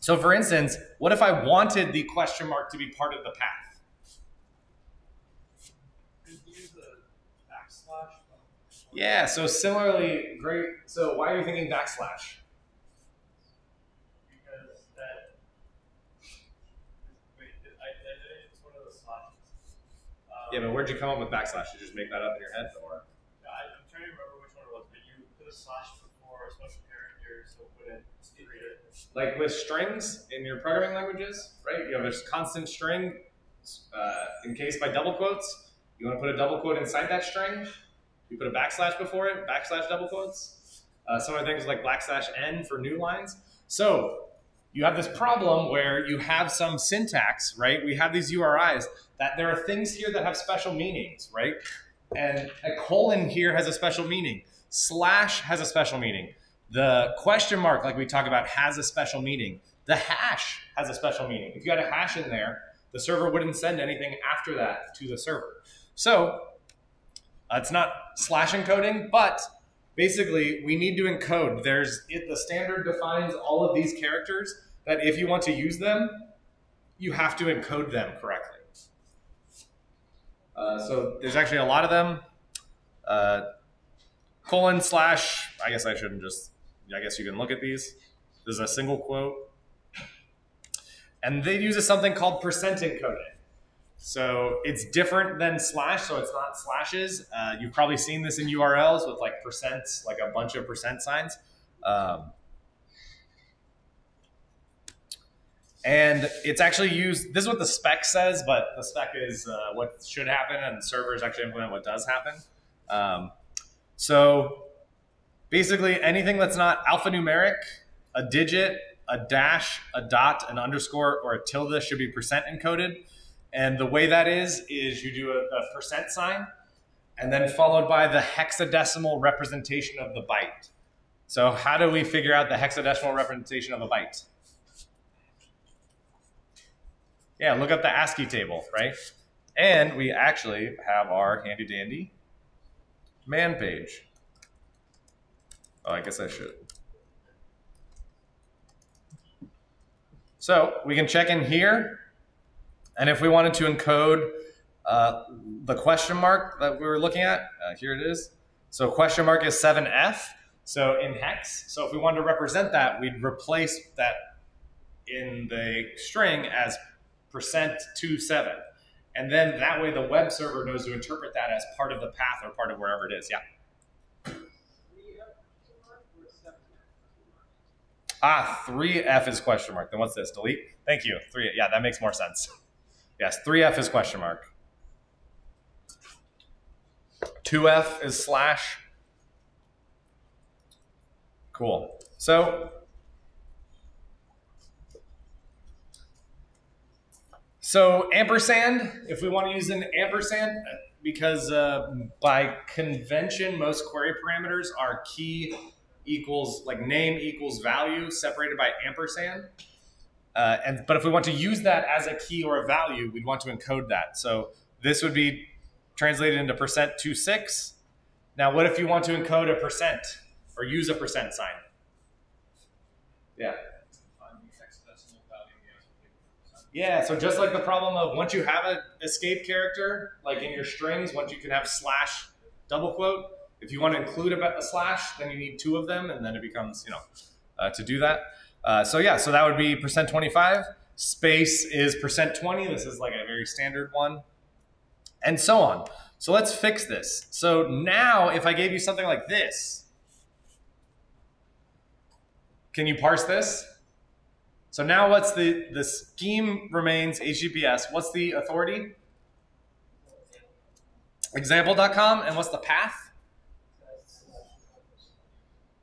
So, for instance, what if I wanted the question mark to be part of the path? Could you use the backslash? Yeah. So similarly, great. So why are you thinking backslash? Because that. Wait, did I, I did it's one of the slashes. Um, Yeah, but where'd you come up with backslash? Did you just make that up in your head, or? I, I'm trying to remember which one it was, but you put a slash before a special character, so it wouldn't read it. like with strings in your programming languages, right? You have a constant string uh, encased by double quotes. You want to put a double quote inside that string. You put a backslash before it, backslash double quotes. Uh, some other things like backslash n for new lines. So you have this problem where you have some syntax, right? We have these URIs that there are things here that have special meanings, right? And a colon here has a special meaning. Slash has a special meaning. The question mark, like we talk about, has a special meaning. The hash has a special meaning. If you had a hash in there, the server wouldn't send anything after that to the server. So uh, it's not slash encoding, but basically we need to encode. There's it, the standard defines all of these characters that if you want to use them, you have to encode them correctly. Uh, so there's actually a lot of them. Uh, colon slash. I guess I shouldn't just. I guess you can look at these. There's a single quote, and they use something called percent encoding. So it's different than slash, so it's not slashes. Uh, you've probably seen this in URLs with like percents, like a bunch of percent signs. Um, and it's actually used, this is what the spec says, but the spec is uh, what should happen, and servers actually implement what does happen. Um, so basically, anything that's not alphanumeric, a digit, a dash, a dot, an underscore, or a tilde should be percent encoded. And the way that is, is you do a, a percent sign and then followed by the hexadecimal representation of the byte. So, how do we figure out the hexadecimal representation of a byte? Yeah, look up the ASCII table, right? And we actually have our handy dandy man page. Oh, I guess I should. So we can check in here, and if we wanted to encode uh, the question mark that we were looking at, uh, here it is. So question mark is 7F, so in hex. So if we wanted to represent that, we'd replace that in the string as percent two seven. And then that way the web server knows to interpret that as part of the path or part of wherever it is. Yeah. Ah, 3F is question mark. Then what's this? Delete? Thank you. 3. Yeah, that makes more sense. Yes, 3F is question mark. 2F is slash. Cool. So So ampersand, if we want to use an ampersand, because uh, by convention, most query parameters are key equals like name equals value separated by ampersand. Uh, and but if we want to use that as a key or a value, we'd want to encode that. So this would be translated into percent two six. Now, what if you want to encode a percent or use a percent sign? Yeah. Yeah, so just like the problem of once you have an escape character, like in your strings, once you can have slash double quote, if you want to include a, a slash, then you need two of them, and then it becomes, you know, uh, to do that. Uh, so yeah, so that would be percent 25. Space is percent 20. This is like a very standard one. And so on. So let's fix this. So now if I gave you something like this, can you parse this? So now what's the, the scheme remains HTTPS. What's the authority? Example.com. And what's the path?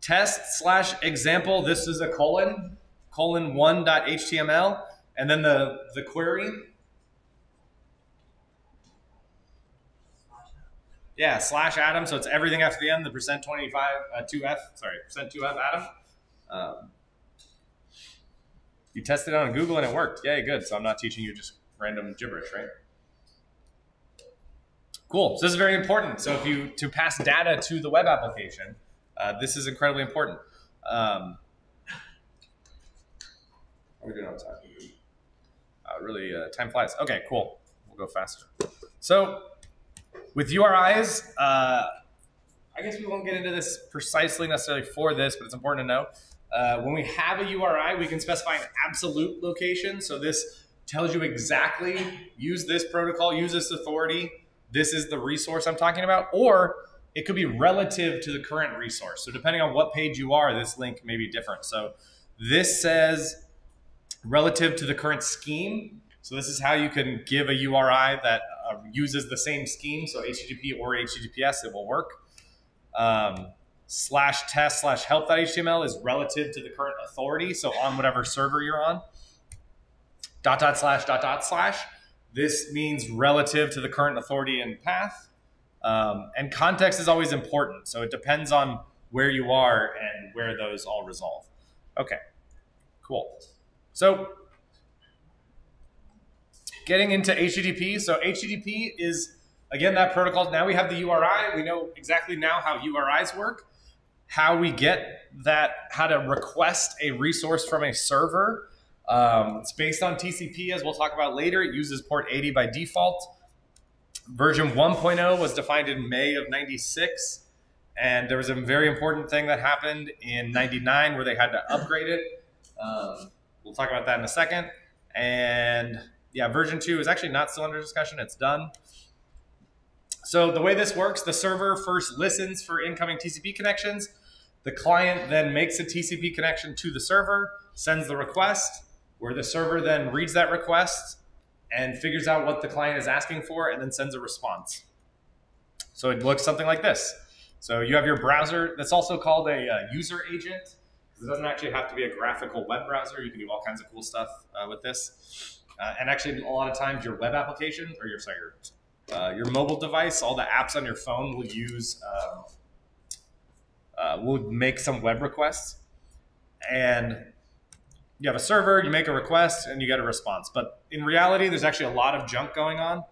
Test slash example. This is a colon, colon one dot HTML. And then the, the query. Yeah, slash Adam. So it's everything after the end, the percent 25, uh, 2F, sorry, percent 2F Adam. Um, you tested it on Google and it worked. Yay, good. So I'm not teaching you just random gibberish, right? Cool. So this is very important. So if you to pass data to the web application, uh, this is incredibly important. Um, we doing on time? Uh, really, uh, time flies. Okay, cool. We'll go faster. So with URIs, uh, I guess we won't get into this precisely necessarily for this, but it's important to know. Uh, when we have a URI, we can specify an absolute location. So this tells you exactly, use this protocol, use this authority. This is the resource I'm talking about. Or it could be relative to the current resource. So depending on what page you are, this link may be different. So this says relative to the current scheme. So this is how you can give a URI that uh, uses the same scheme. So HTTP or HTTPS, it will work. Um, slash test slash help.html is relative to the current authority. So on whatever server you're on. Dot dot slash dot dot slash. This means relative to the current authority and path. Um, and context is always important. So it depends on where you are and where those all resolve. Okay, cool. So getting into HTTP. So HTTP is, again, that protocol. Now we have the URI. We know exactly now how URIs work, how we get that, how to request a resource from a server. Um, it's based on TCP, as we'll talk about later. It uses port 80 by default. Version 1.0 was defined in May of 96. And there was a very important thing that happened in 99 where they had to upgrade it. Um, we'll talk about that in a second. And yeah, version 2 is actually not still under discussion. It's done. So the way this works, the server first listens for incoming TCP connections. The client then makes a TCP connection to the server, sends the request, where the server then reads that request and figures out what the client is asking for and then sends a response. So it looks something like this. So you have your browser that's also called a uh, user agent. It doesn't actually have to be a graphical web browser. You can do all kinds of cool stuff uh, with this. Uh, and actually, a lot of times, your web application or your sorry, your, uh, your mobile device, all the apps on your phone will use um, uh, will make some web requests, and you have a server, you make a request, and you get a response. But in reality, there's actually a lot of junk going on.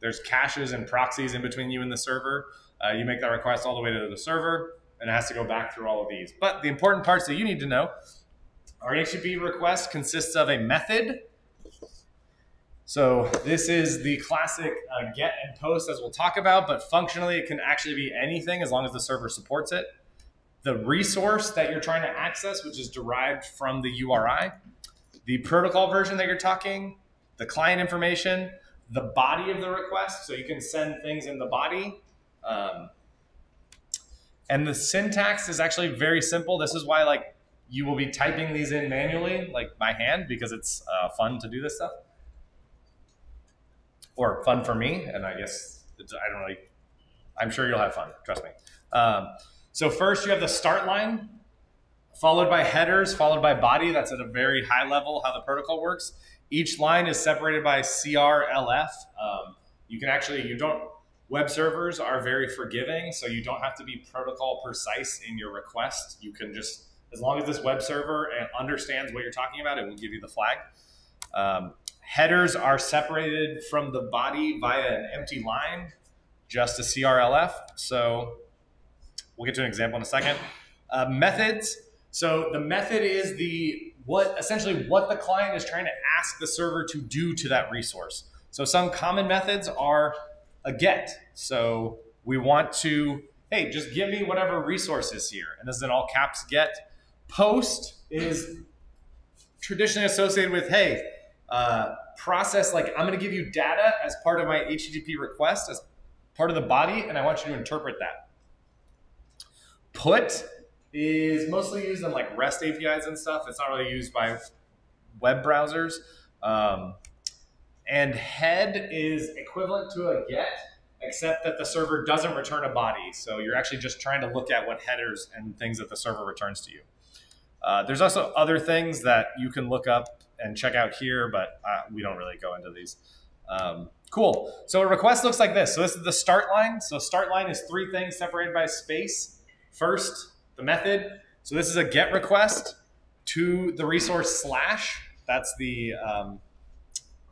There's caches and proxies in between you and the server. Uh, you make that request all the way to the server, and it has to go back through all of these. But the important parts that you need to know our HTTP request consists of a method. So this is the classic uh, get and post as we'll talk about, but functionally it can actually be anything as long as the server supports it. The resource that you're trying to access, which is derived from the URI, the protocol version that you're talking, the client information, the body of the request, so you can send things in the body. Um, and the syntax is actually very simple. This is why like you will be typing these in manually, like by hand, because it's uh, fun to do this stuff or fun for me. And I guess I don't really, I'm sure you'll have fun. Trust me. Um, so first you have the start line, followed by headers, followed by body. That's at a very high level how the protocol works. Each line is separated by CRLF. Um, you can actually, you don't, web servers are very forgiving, so you don't have to be protocol precise in your request. You can just, as long as this web server understands what you're talking about, it will give you the flag. Um, Headers are separated from the body via an empty line, just a CRLF. So we'll get to an example in a second. Uh, methods. So the method is the what essentially what the client is trying to ask the server to do to that resource. So some common methods are a get. So we want to, hey, just give me whatever resource is here. And this is in all caps get. Post is traditionally associated with, hey, uh, process like I'm going to give you data as part of my HTTP request as part of the body, and I want you to interpret that. Put is mostly used in like REST APIs and stuff. It's not really used by web browsers. Um, and head is equivalent to a get, except that the server doesn't return a body. So you're actually just trying to look at what headers and things that the server returns to you. Uh, there's also other things that you can look up and check out here, but uh, we don't really go into these. Um, cool. So a request looks like this. So this is the start line. So start line is three things separated by space. First, the method. So this is a get request to the resource slash. That's the, um,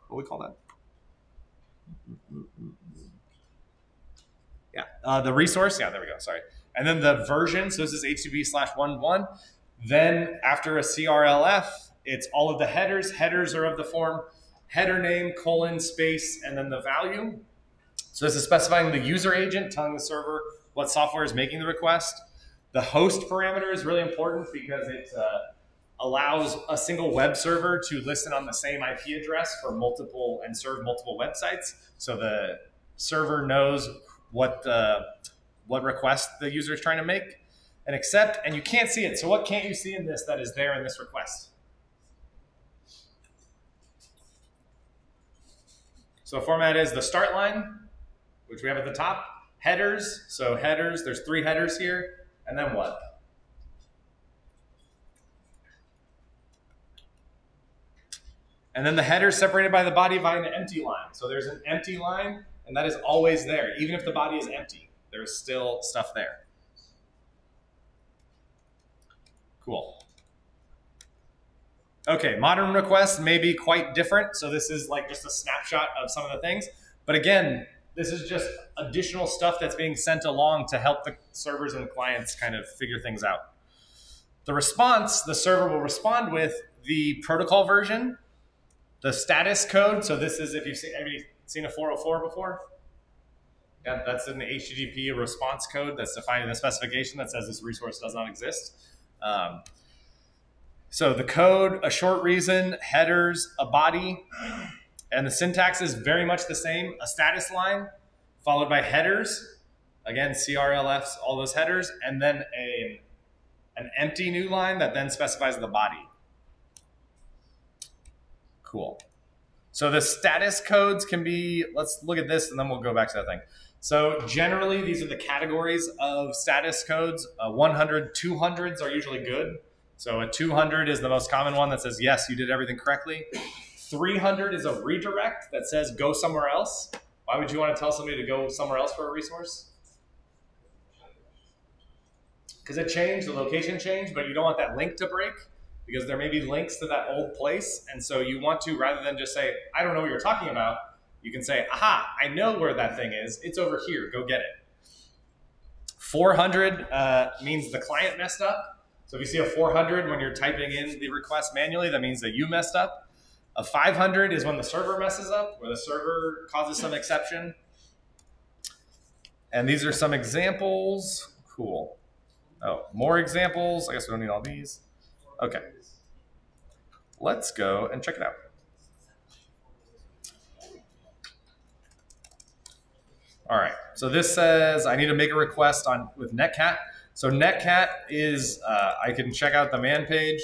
what do we call that? Yeah, uh, the resource. Yeah, there we go. Sorry. And then the version. So this is HTTP slash one one. Then after a CRLF, it's all of the headers. Headers are of the form header name, colon, space, and then the value. So this is specifying the user agent, telling the server what software is making the request. The host parameter is really important because it uh, allows a single web server to listen on the same IP address for multiple and serve multiple websites. So the server knows what the what request the user is trying to make and accept, and you can't see it. So what can't you see in this that is there in this request? So format is the start line, which we have at the top, headers. So headers, there's three headers here, and then what? And then the header is separated by the body by an empty line. So there's an empty line, and that is always there. Even if the body is empty, there's still stuff there. Cool. Okay, modern requests may be quite different. So this is like just a snapshot of some of the things. But again, this is just additional stuff that's being sent along to help the servers and clients kind of figure things out. The response, the server will respond with the protocol version, the status code. So this is if you've seen, have you seen a 404 before? Yeah, that's an HTTP response code that's defined in the specification that says this resource does not exist. Um, so the code, a short reason, headers, a body, and the syntax is very much the same. A status line followed by headers, again, CRLFs, all those headers, and then a, an empty new line that then specifies the body. Cool. So the status codes can be, let's look at this and then we'll go back to that thing. So generally, these are the categories of status codes. Uh, 100, 200s are usually good. So a 200 is the most common one that says, yes, you did everything correctly. 300 is a redirect that says, go somewhere else. Why would you want to tell somebody to go somewhere else for a resource? Because it changed, the location changed, but you don't want that link to break because there may be links to that old place. And so you want to, rather than just say, I don't know what you're talking about, you can say, aha, I know where that thing is. It's over here. Go get it. 400 uh, means the client messed up. So if you see a 400 when you're typing in the request manually, that means that you messed up. A 500 is when the server messes up, where the server causes some exception. And these are some examples. Cool. Oh, more examples. I guess we don't need all these. Okay. Let's go and check it out. All right. So this says I need to make a request on with Netcat. So Netcat is, uh, I can check out the man page.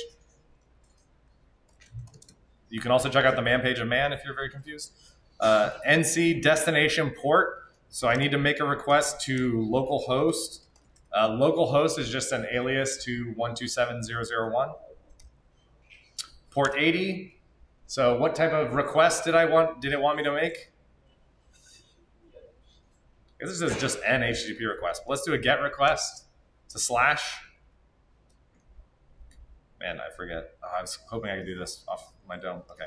You can also check out the man page of man if you're very confused. Uh, NC destination port. So I need to make a request to localhost. Uh, localhost is just an alias to 127.0.0.1. Port 80. So what type of request did I want? Did it want me to make? This is just an HTTP request. Let's do a GET request. A slash. Man, I forget. Oh, I was hoping I could do this off my dome. Okay.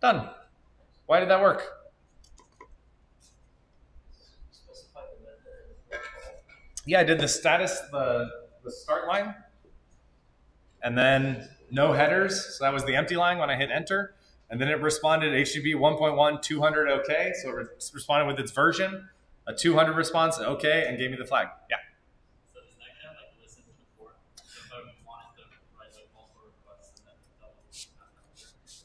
Done. Why did that work? Yeah, I did the status, the the start line, and then no headers. So that was the empty line when I hit enter, and then it responded HTTP 1.1 200 OK. So it re- responded with its version, a 200 response OK, and gave me the flag. Yeah. So does that kind of like listen to the port? So if I wanted to write like multiple requests and then.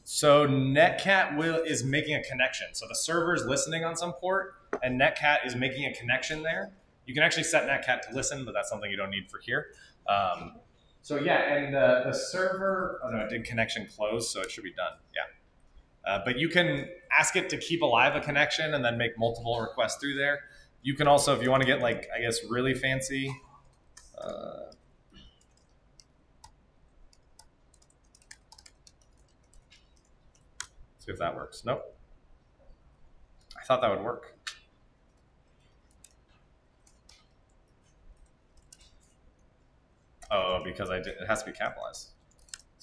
So Netcat will is making a connection. So the server is listening on some port, and Netcat is making a connection there. You can actually set Netcat to listen, but that's something you don't need for here. Um, so yeah, and the, the server. Oh no, it did connection close, so it should be done. Yeah, uh, but you can ask it to keep alive a connection and then make multiple requests through there. You can also, if you want to get like I guess really fancy. Uh, See if that works. Nope. I thought that would work. Oh, because I did, it has to be capitalized.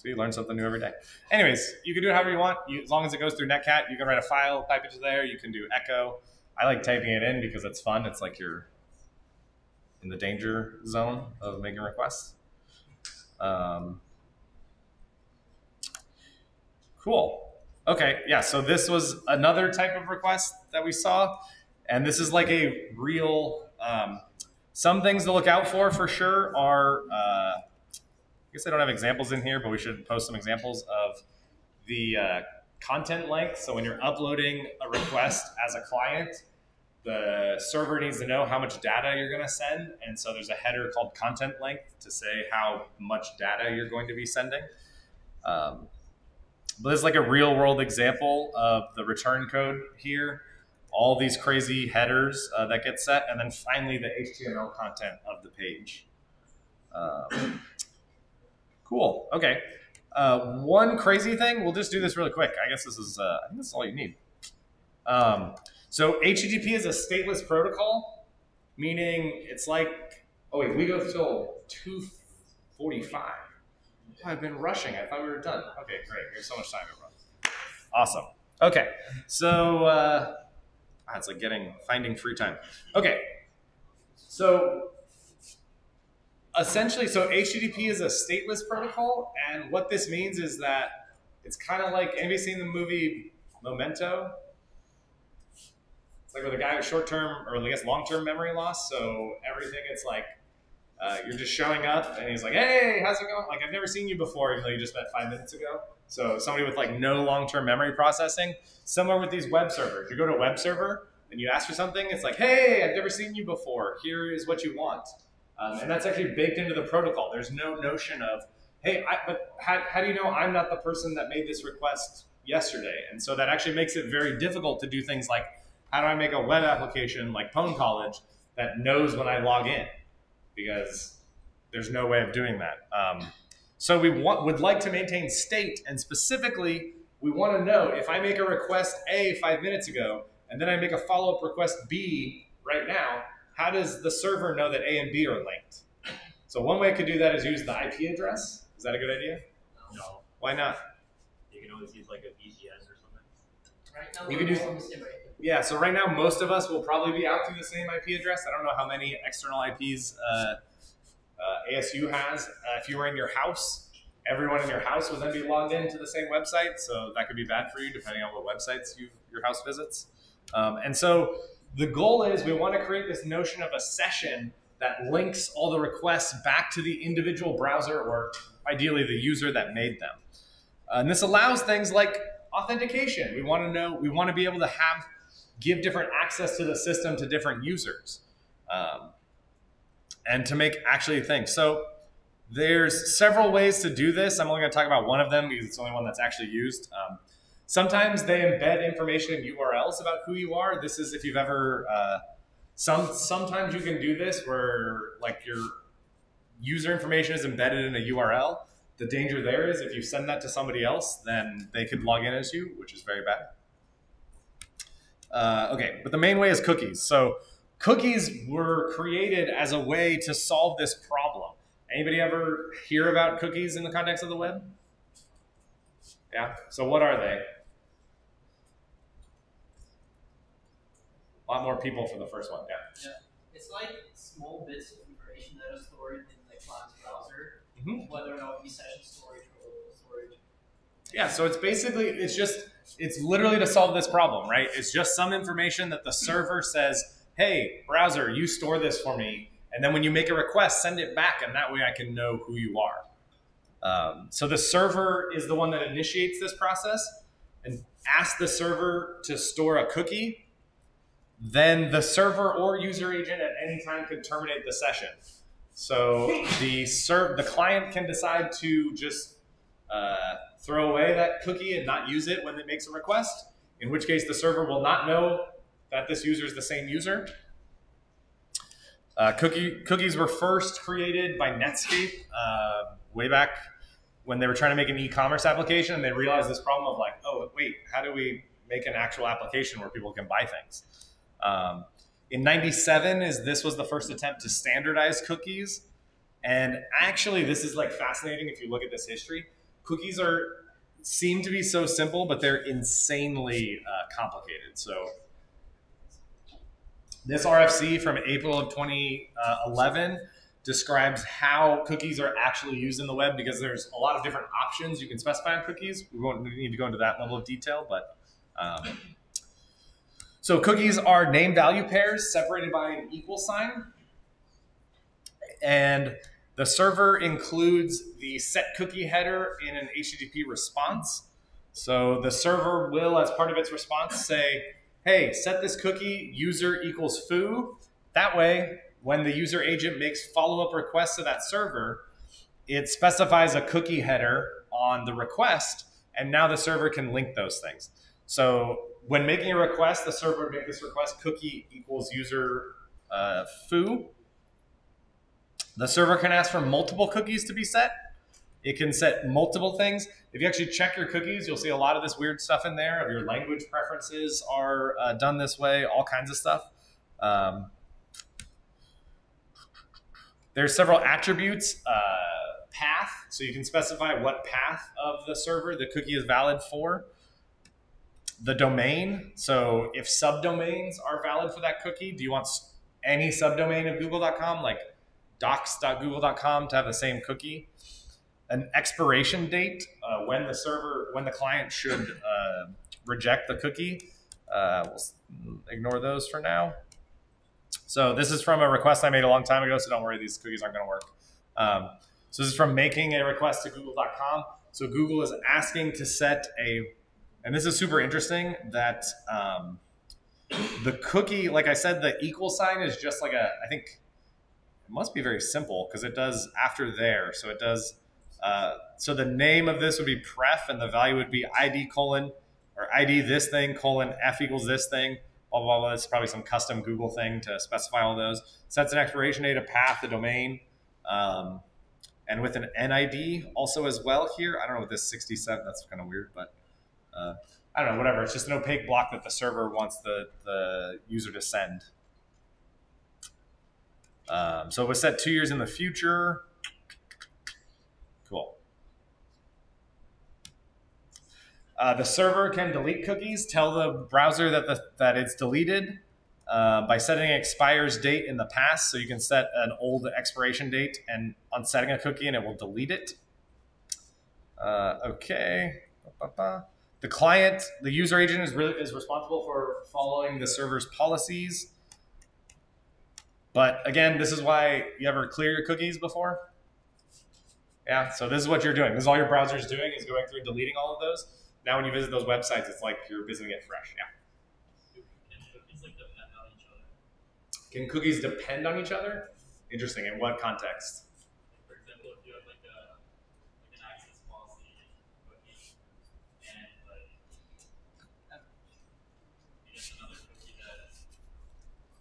So you learn something new every day. Anyways, you can do it however you want. You, as long as it goes through Netcat, you can write a file, type it to there. You can do echo. I like typing it in because it's fun. It's like you're in the danger zone of making requests. Um, cool. Okay, yeah, so this was another type of request that we saw. And this is like a real, um, some things to look out for for sure are, uh, guess I don't have examples in here, but we should post some examples of the uh, content length. So when you're uploading a request as a client, the server needs to know how much data you're going to send. And so there's a header called content length to say how much data you're going to be sending. Um, but this is like a real world example of the return code here. All these crazy headers uh, that get set, and then finally the HTML content of the page. Um, cool. Okay. Uh, one crazy thing. We'll just do this really quick. I guess this is. Uh, I think this is all you need. Um, so HTTP is a stateless protocol, meaning it's like. Oh wait, we go till two forty-five. Oh, I've been rushing. I thought we were done. Okay, great. Here's so much time run. Awesome. Okay, so uh, ah, it's like getting finding free time. Okay, so essentially, so HTTP is a stateless protocol, and what this means is that it's kind of like anybody seen the movie Memento? It's like with a guy with short-term or I guess long-term memory loss. So everything, it's like uh, you're just showing up and he's like, hey, how's it going? Like, I've never seen you before, even though you just met five minutes ago. So, somebody with like no long term memory processing, similar with these web servers. You go to a web server and you ask for something, it's like, hey, I've never seen you before. Here is what you want. Um, and that's actually baked into the protocol. There's no notion of, hey, I, but how, how do you know I'm not the person that made this request yesterday? And so that actually makes it very difficult to do things like, how do I make a web application like Pwn College that knows when I log in? because there's no way of doing that. Um, so we want, would like to maintain state, and specifically, we want to know if I make a request A five minutes ago, and then I make a follow-up request B right now, how does the server know that A and B are linked? So one way it could do that is use the IP address. Is that a good idea? No, Why not? you can always use like a VGS or something. Right now, You we're could use- all on the same rate. Yeah, so right now most of us will probably be out through the same IP address. I don't know how many external IPs uh, uh, ASU has. Uh, if you were in your house, everyone in your house would then be logged into the same website, so that could be bad for you depending on what websites you, your house visits. Um, and so the goal is we want to create this notion of a session that links all the requests back to the individual browser or ideally the user that made them. Uh, and this allows things like authentication. We want to know, we want to be able to have give different access to the system to different users um, and to make actually things. So there's several ways to do this. I'm only going to talk about one of them because it's the only one that's actually used. Um, sometimes they embed information in URLs about who you are. This is if you've ever uh, some sometimes you can do this where like your user information is embedded in a URL. The danger there is if you send that to somebody else, then they could log in as you, which is very bad. Uh, okay, but the main way is cookies. So cookies were created as a way to solve this problem. Anybody ever hear about cookies in the context of the web? Yeah. So what are they? A lot more people for the first one. Yeah. It's it's like small bits of information that are stored in the client's browser, Mhm. whether or not it be session storage or local storage. Yeah, so it's basically it's just it's literally to solve this problem, right? It's just some information that the server says, "Hey, browser, you store this for me," and then when you make a request, send it back, and that way I can know who you are. Um, so the server is the one that initiates this process and asks the server to store a cookie. Then the server or user agent at any time can terminate the session. So the the client can decide to just uh, throw away that cookie and not use it when it makes a request, in which case the server will not know that this user is the same user. Uh, cookie, cookies were first created by Netscape uh, way back when they were trying to make an e-commerce application, and they realized this problem of like, oh wait, how do we make an actual application where people can buy things? Um, in '97, is this was the first attempt to standardize cookies, and actually, this is like fascinating if you look at this history cookies are seem to be so simple, but they're insanely uh, complicated. So this RFC from April of 2011 describes how cookies are actually used in the web because there's a lot of different options you can specify on cookies. We won't need to go into that level of detail, but um, so cookies are name value pairs separated by an equal sign. And the server includes the set cookie header in an HTTP response. So the server will, as part of its response, say, hey, set this cookie user equals foo. That way, when the user agent makes follow-up requests to that server, it specifies a cookie header on the request, and now the server can link those things. So when making a request, the server would make this request cookie equals user uh, foo. The server can ask for multiple cookies to be set. It can set multiple things. If you actually check your cookies, you'll see a lot of this weird stuff in there. Of your language preferences are uh, done this way, all kinds of stuff. Um, there's several attributes. Uh, path, so you can specify what path of the server the cookie is valid for. The domain, so if subdomains are valid for that cookie, do you want any subdomain of google.com, like docs.google.com, to have the same cookie? An expiration date, uh, when the server, when the client should uh, reject the cookie. Uh, we'll ignore those for now. So this is from a request I made a long time ago, so don't worry, these cookies aren't going to work. Um, so this is from making a request to google.com. So Google is asking to set a, and this is super interesting that um, the cookie, like I said, the equal sign is just like a, I think it must be very simple because it does after there. So it does, uh, so the name of this would be pref and the value would be ID colon or ID this thing colon F equals this thing. Blah, blah, blah. It's probably some custom Google thing to specify all those. Sets an expiration date, a path, a domain. Um, and with an NID also as well here. I don't know what this 67, that's kind of weird, but uh, I don't know, whatever. It's just an opaque block that the server wants the, the user to send. Um, so it was set two years in the future. Cool. Uh, the server can delete cookies, tell the browser that, the, that it's deleted uh, by setting an expires date in the past. So you can set an old expiration date and on setting a cookie and it will delete it. Uh, okay. Ba-ba-ba. The client, the user agent is really is responsible for following the server's policies. But again, this is why you ever clear your cookies before. Yeah, so this is what you're doing. This is all your browser is doing is going through and deleting all of those. Now when you visit those websites, it's like you're visiting it fresh. Yeah. Can cookies like depend on each other? Can cookies depend on each other? Interesting. In what context? For example, if you have like a like an access policy cookie and like you get another cookie that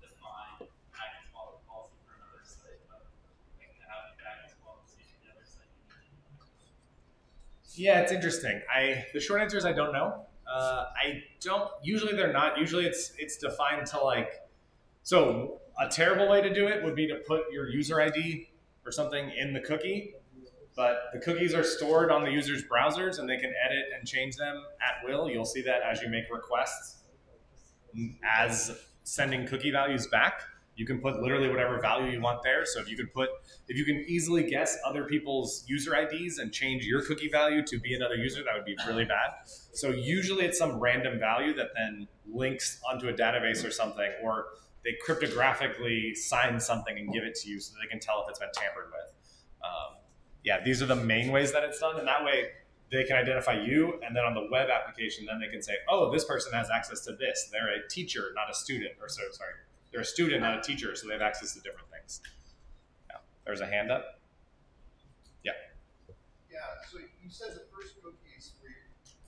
define access policy for another site, but like to have the access policy for the other site. Yeah, it's interesting. I the short answer is I don't know. Uh, I don't. Usually they're not. Usually it's it's defined to like. So a terrible way to do it would be to put your user ID or something in the cookie, but the cookies are stored on the user's browsers and they can edit and change them at will. You'll see that as you make requests as sending cookie values back. You can put literally whatever value you want there. So if you could put, if you can easily guess other people's user IDs and change your cookie value to be another user, that would be really bad. So usually it's some random value that then links onto a database or something, or they cryptographically sign something and give it to you so they can tell if it's been tampered with. Um, yeah, these are the main ways that it's done, and that way they can identify you, and then on the web application, then they can say, "Oh, this person has access to this. They're a teacher, not a student." Or so sorry, they're a student, not a teacher, so they have access to different things. Yeah, there's a hand up. Yeah, Yeah. so you said the first cookies were,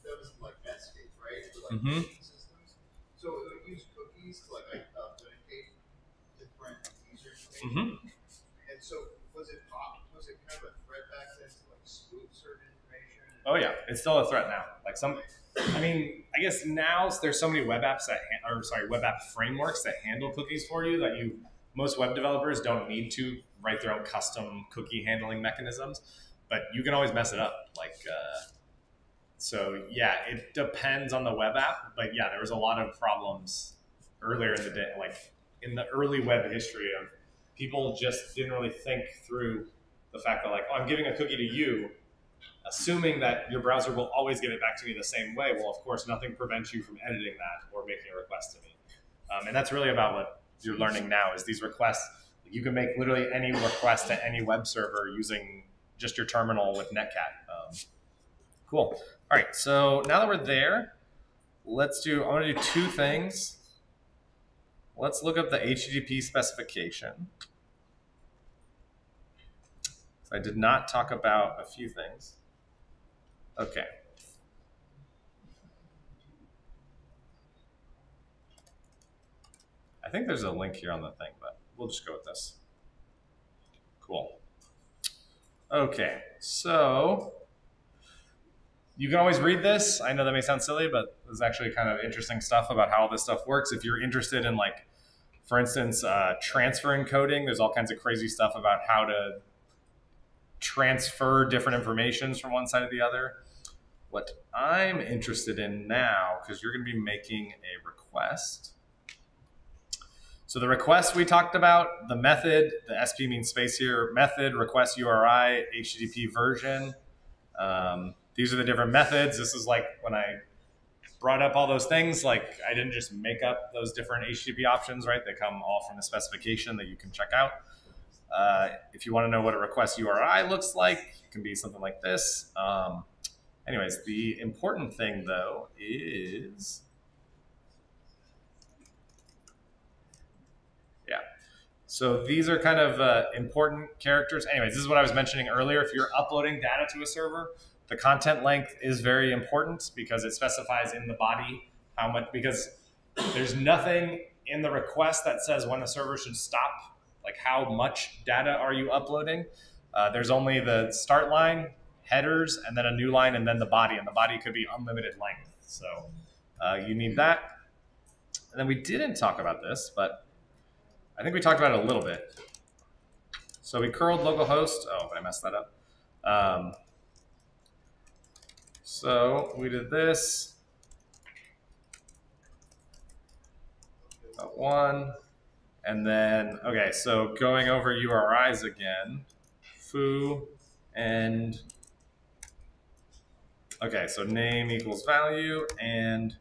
that was like Netscape, right? For like Mhm. systems. So it would use cookies to like authenticate different user information. Mm-hmm. And so was it pop, was it kind of a threat back then to like spoof certain information? Oh yeah, it's still a threat now. Like some, I mean, I guess now there's so many web apps that, ha- or sorry, web app frameworks that handle cookies for you that you most web developers don't need to write their own custom cookie handling mechanisms, but you can always mess it up. Like, uh, so yeah, it depends on the web app, but yeah, there was a lot of problems earlier in the day, like in the early web history of people just didn't really think through the fact that like, oh, I'm giving a cookie to you assuming that your browser will always give it back to me the same way. Well, of course, nothing prevents you from editing that or making a request to me. Um, and that's really about what you're learning now is these requests. You can make literally any request to any web server using just your terminal with Netcat. Um, cool. All right. So now that we're there, let's do. I want to do two things. Let's look up the HTTP specification. I did not talk about a few things. Okay. I think there's a link here on the thing, but we'll just go with this. Cool. Okay, so you can always read this. I know that may sound silly, but there's actually kind of interesting stuff about how this stuff works. If you're interested in, like, for instance, uh, transfer encoding, there's all kinds of crazy stuff about how to transfer different informations from one side to the other. What I'm interested in now, because you're going to be making a request. So the request we talked about, the method, the SP means space here, method, request URI, HTTP version. Um, these are the different methods. This is like when I brought up all those things, like I didn't just make up those different HTTP options, right? They come all from the specification that you can check out. Uh, if you want to know what a request URI looks like, it can be something like this. Um, anyways, the important thing though is, yeah. So these are kind of uh, important characters. Anyways, this is what I was mentioning earlier. If you're uploading data to a server, the content length is very important because it specifies in the body how much, because there's nothing in the request that says when the server should stop like how much data are you uploading. Uh, there's only the start line, headers, and then a new line, and then the body. And the body could be unlimited length. So uh, you need that. And then we didn't talk about this, but I think we talked about it a little bit. So we curled localhost. Oh, I messed that up. Um, so we did this. That one. And then, okay, so going over URIs again, foo and, okay, so name equals value and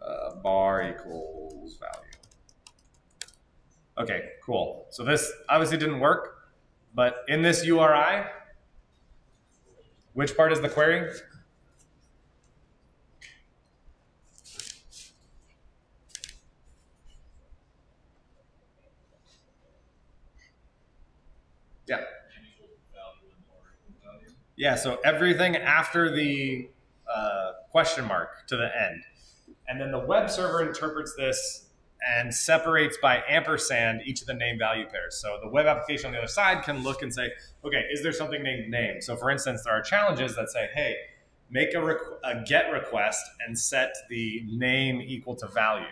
uh, bar equals value. Okay, cool. So this obviously didn't work, but in this URI, which part is the query? Yeah. Yeah, so everything after the uh, question mark to the end. And then the web server interprets this and separates by ampersand each of the name value pairs. So the web application on the other side can look and say, okay, is there something named name? So for instance, there are challenges that say, hey, make a, a get request and set the name equal to value.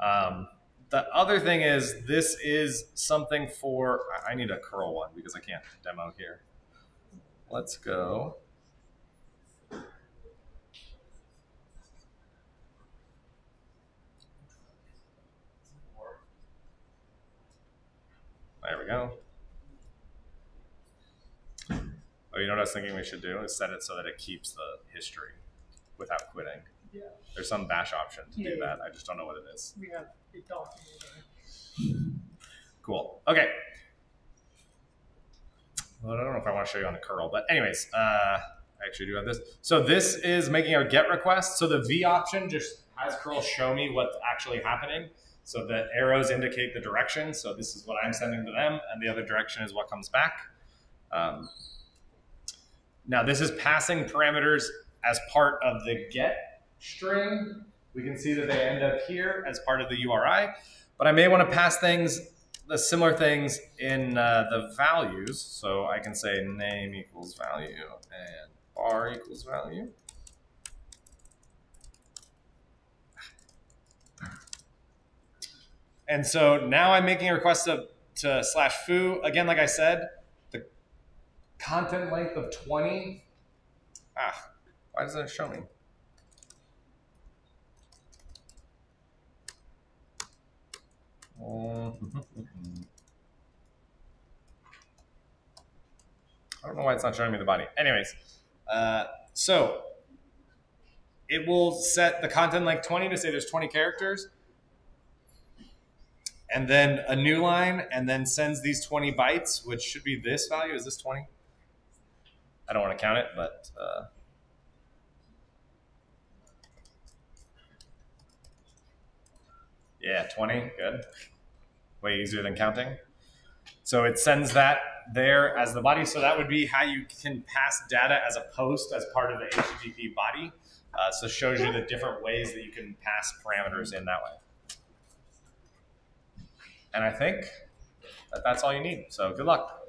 Um, the other thing is this is something for, I need a curl one because I can't demo here. Let's go. There we go. Oh, you know what I was thinking we should do is set it so that it keeps the history without quitting. Yeah. There's some bash option to do Yeah. that. I just don't know what it is. We have it documented. Cool. Okay. Well, I don't know if I want to show you on the curl, but anyways, uh, I actually do have this. So this is making our get request. So the V option just has curl show me what's actually happening. So the arrows indicate the direction. So this is what I'm sending to them, and the other direction is what comes back. Um, now this is passing parameters as part of the get string. We can see that they end up here as part of the URI, but I may want to pass things, the similar things in uh, the values. So I can say name equals value and bar equals value. And so now I'm making a request to, to slash foo. Again, like I said, the content length of 20. Ah, why doesn't it show me? I don't know why it's not showing me the body. Anyways, uh, so it will set the content length 20 to say there's 20 characters and then a new line, and then sends these 20 bytes, which should be this value. Is this 20? I don't want to count it, but uh, yeah, 20, good. Way easier than counting. So it sends that there as the body. So that would be how you can pass data as a post as part of the HTTP body. Uh, so it shows you the different ways that you can pass parameters in that way. And I think that that's all you need. So good luck.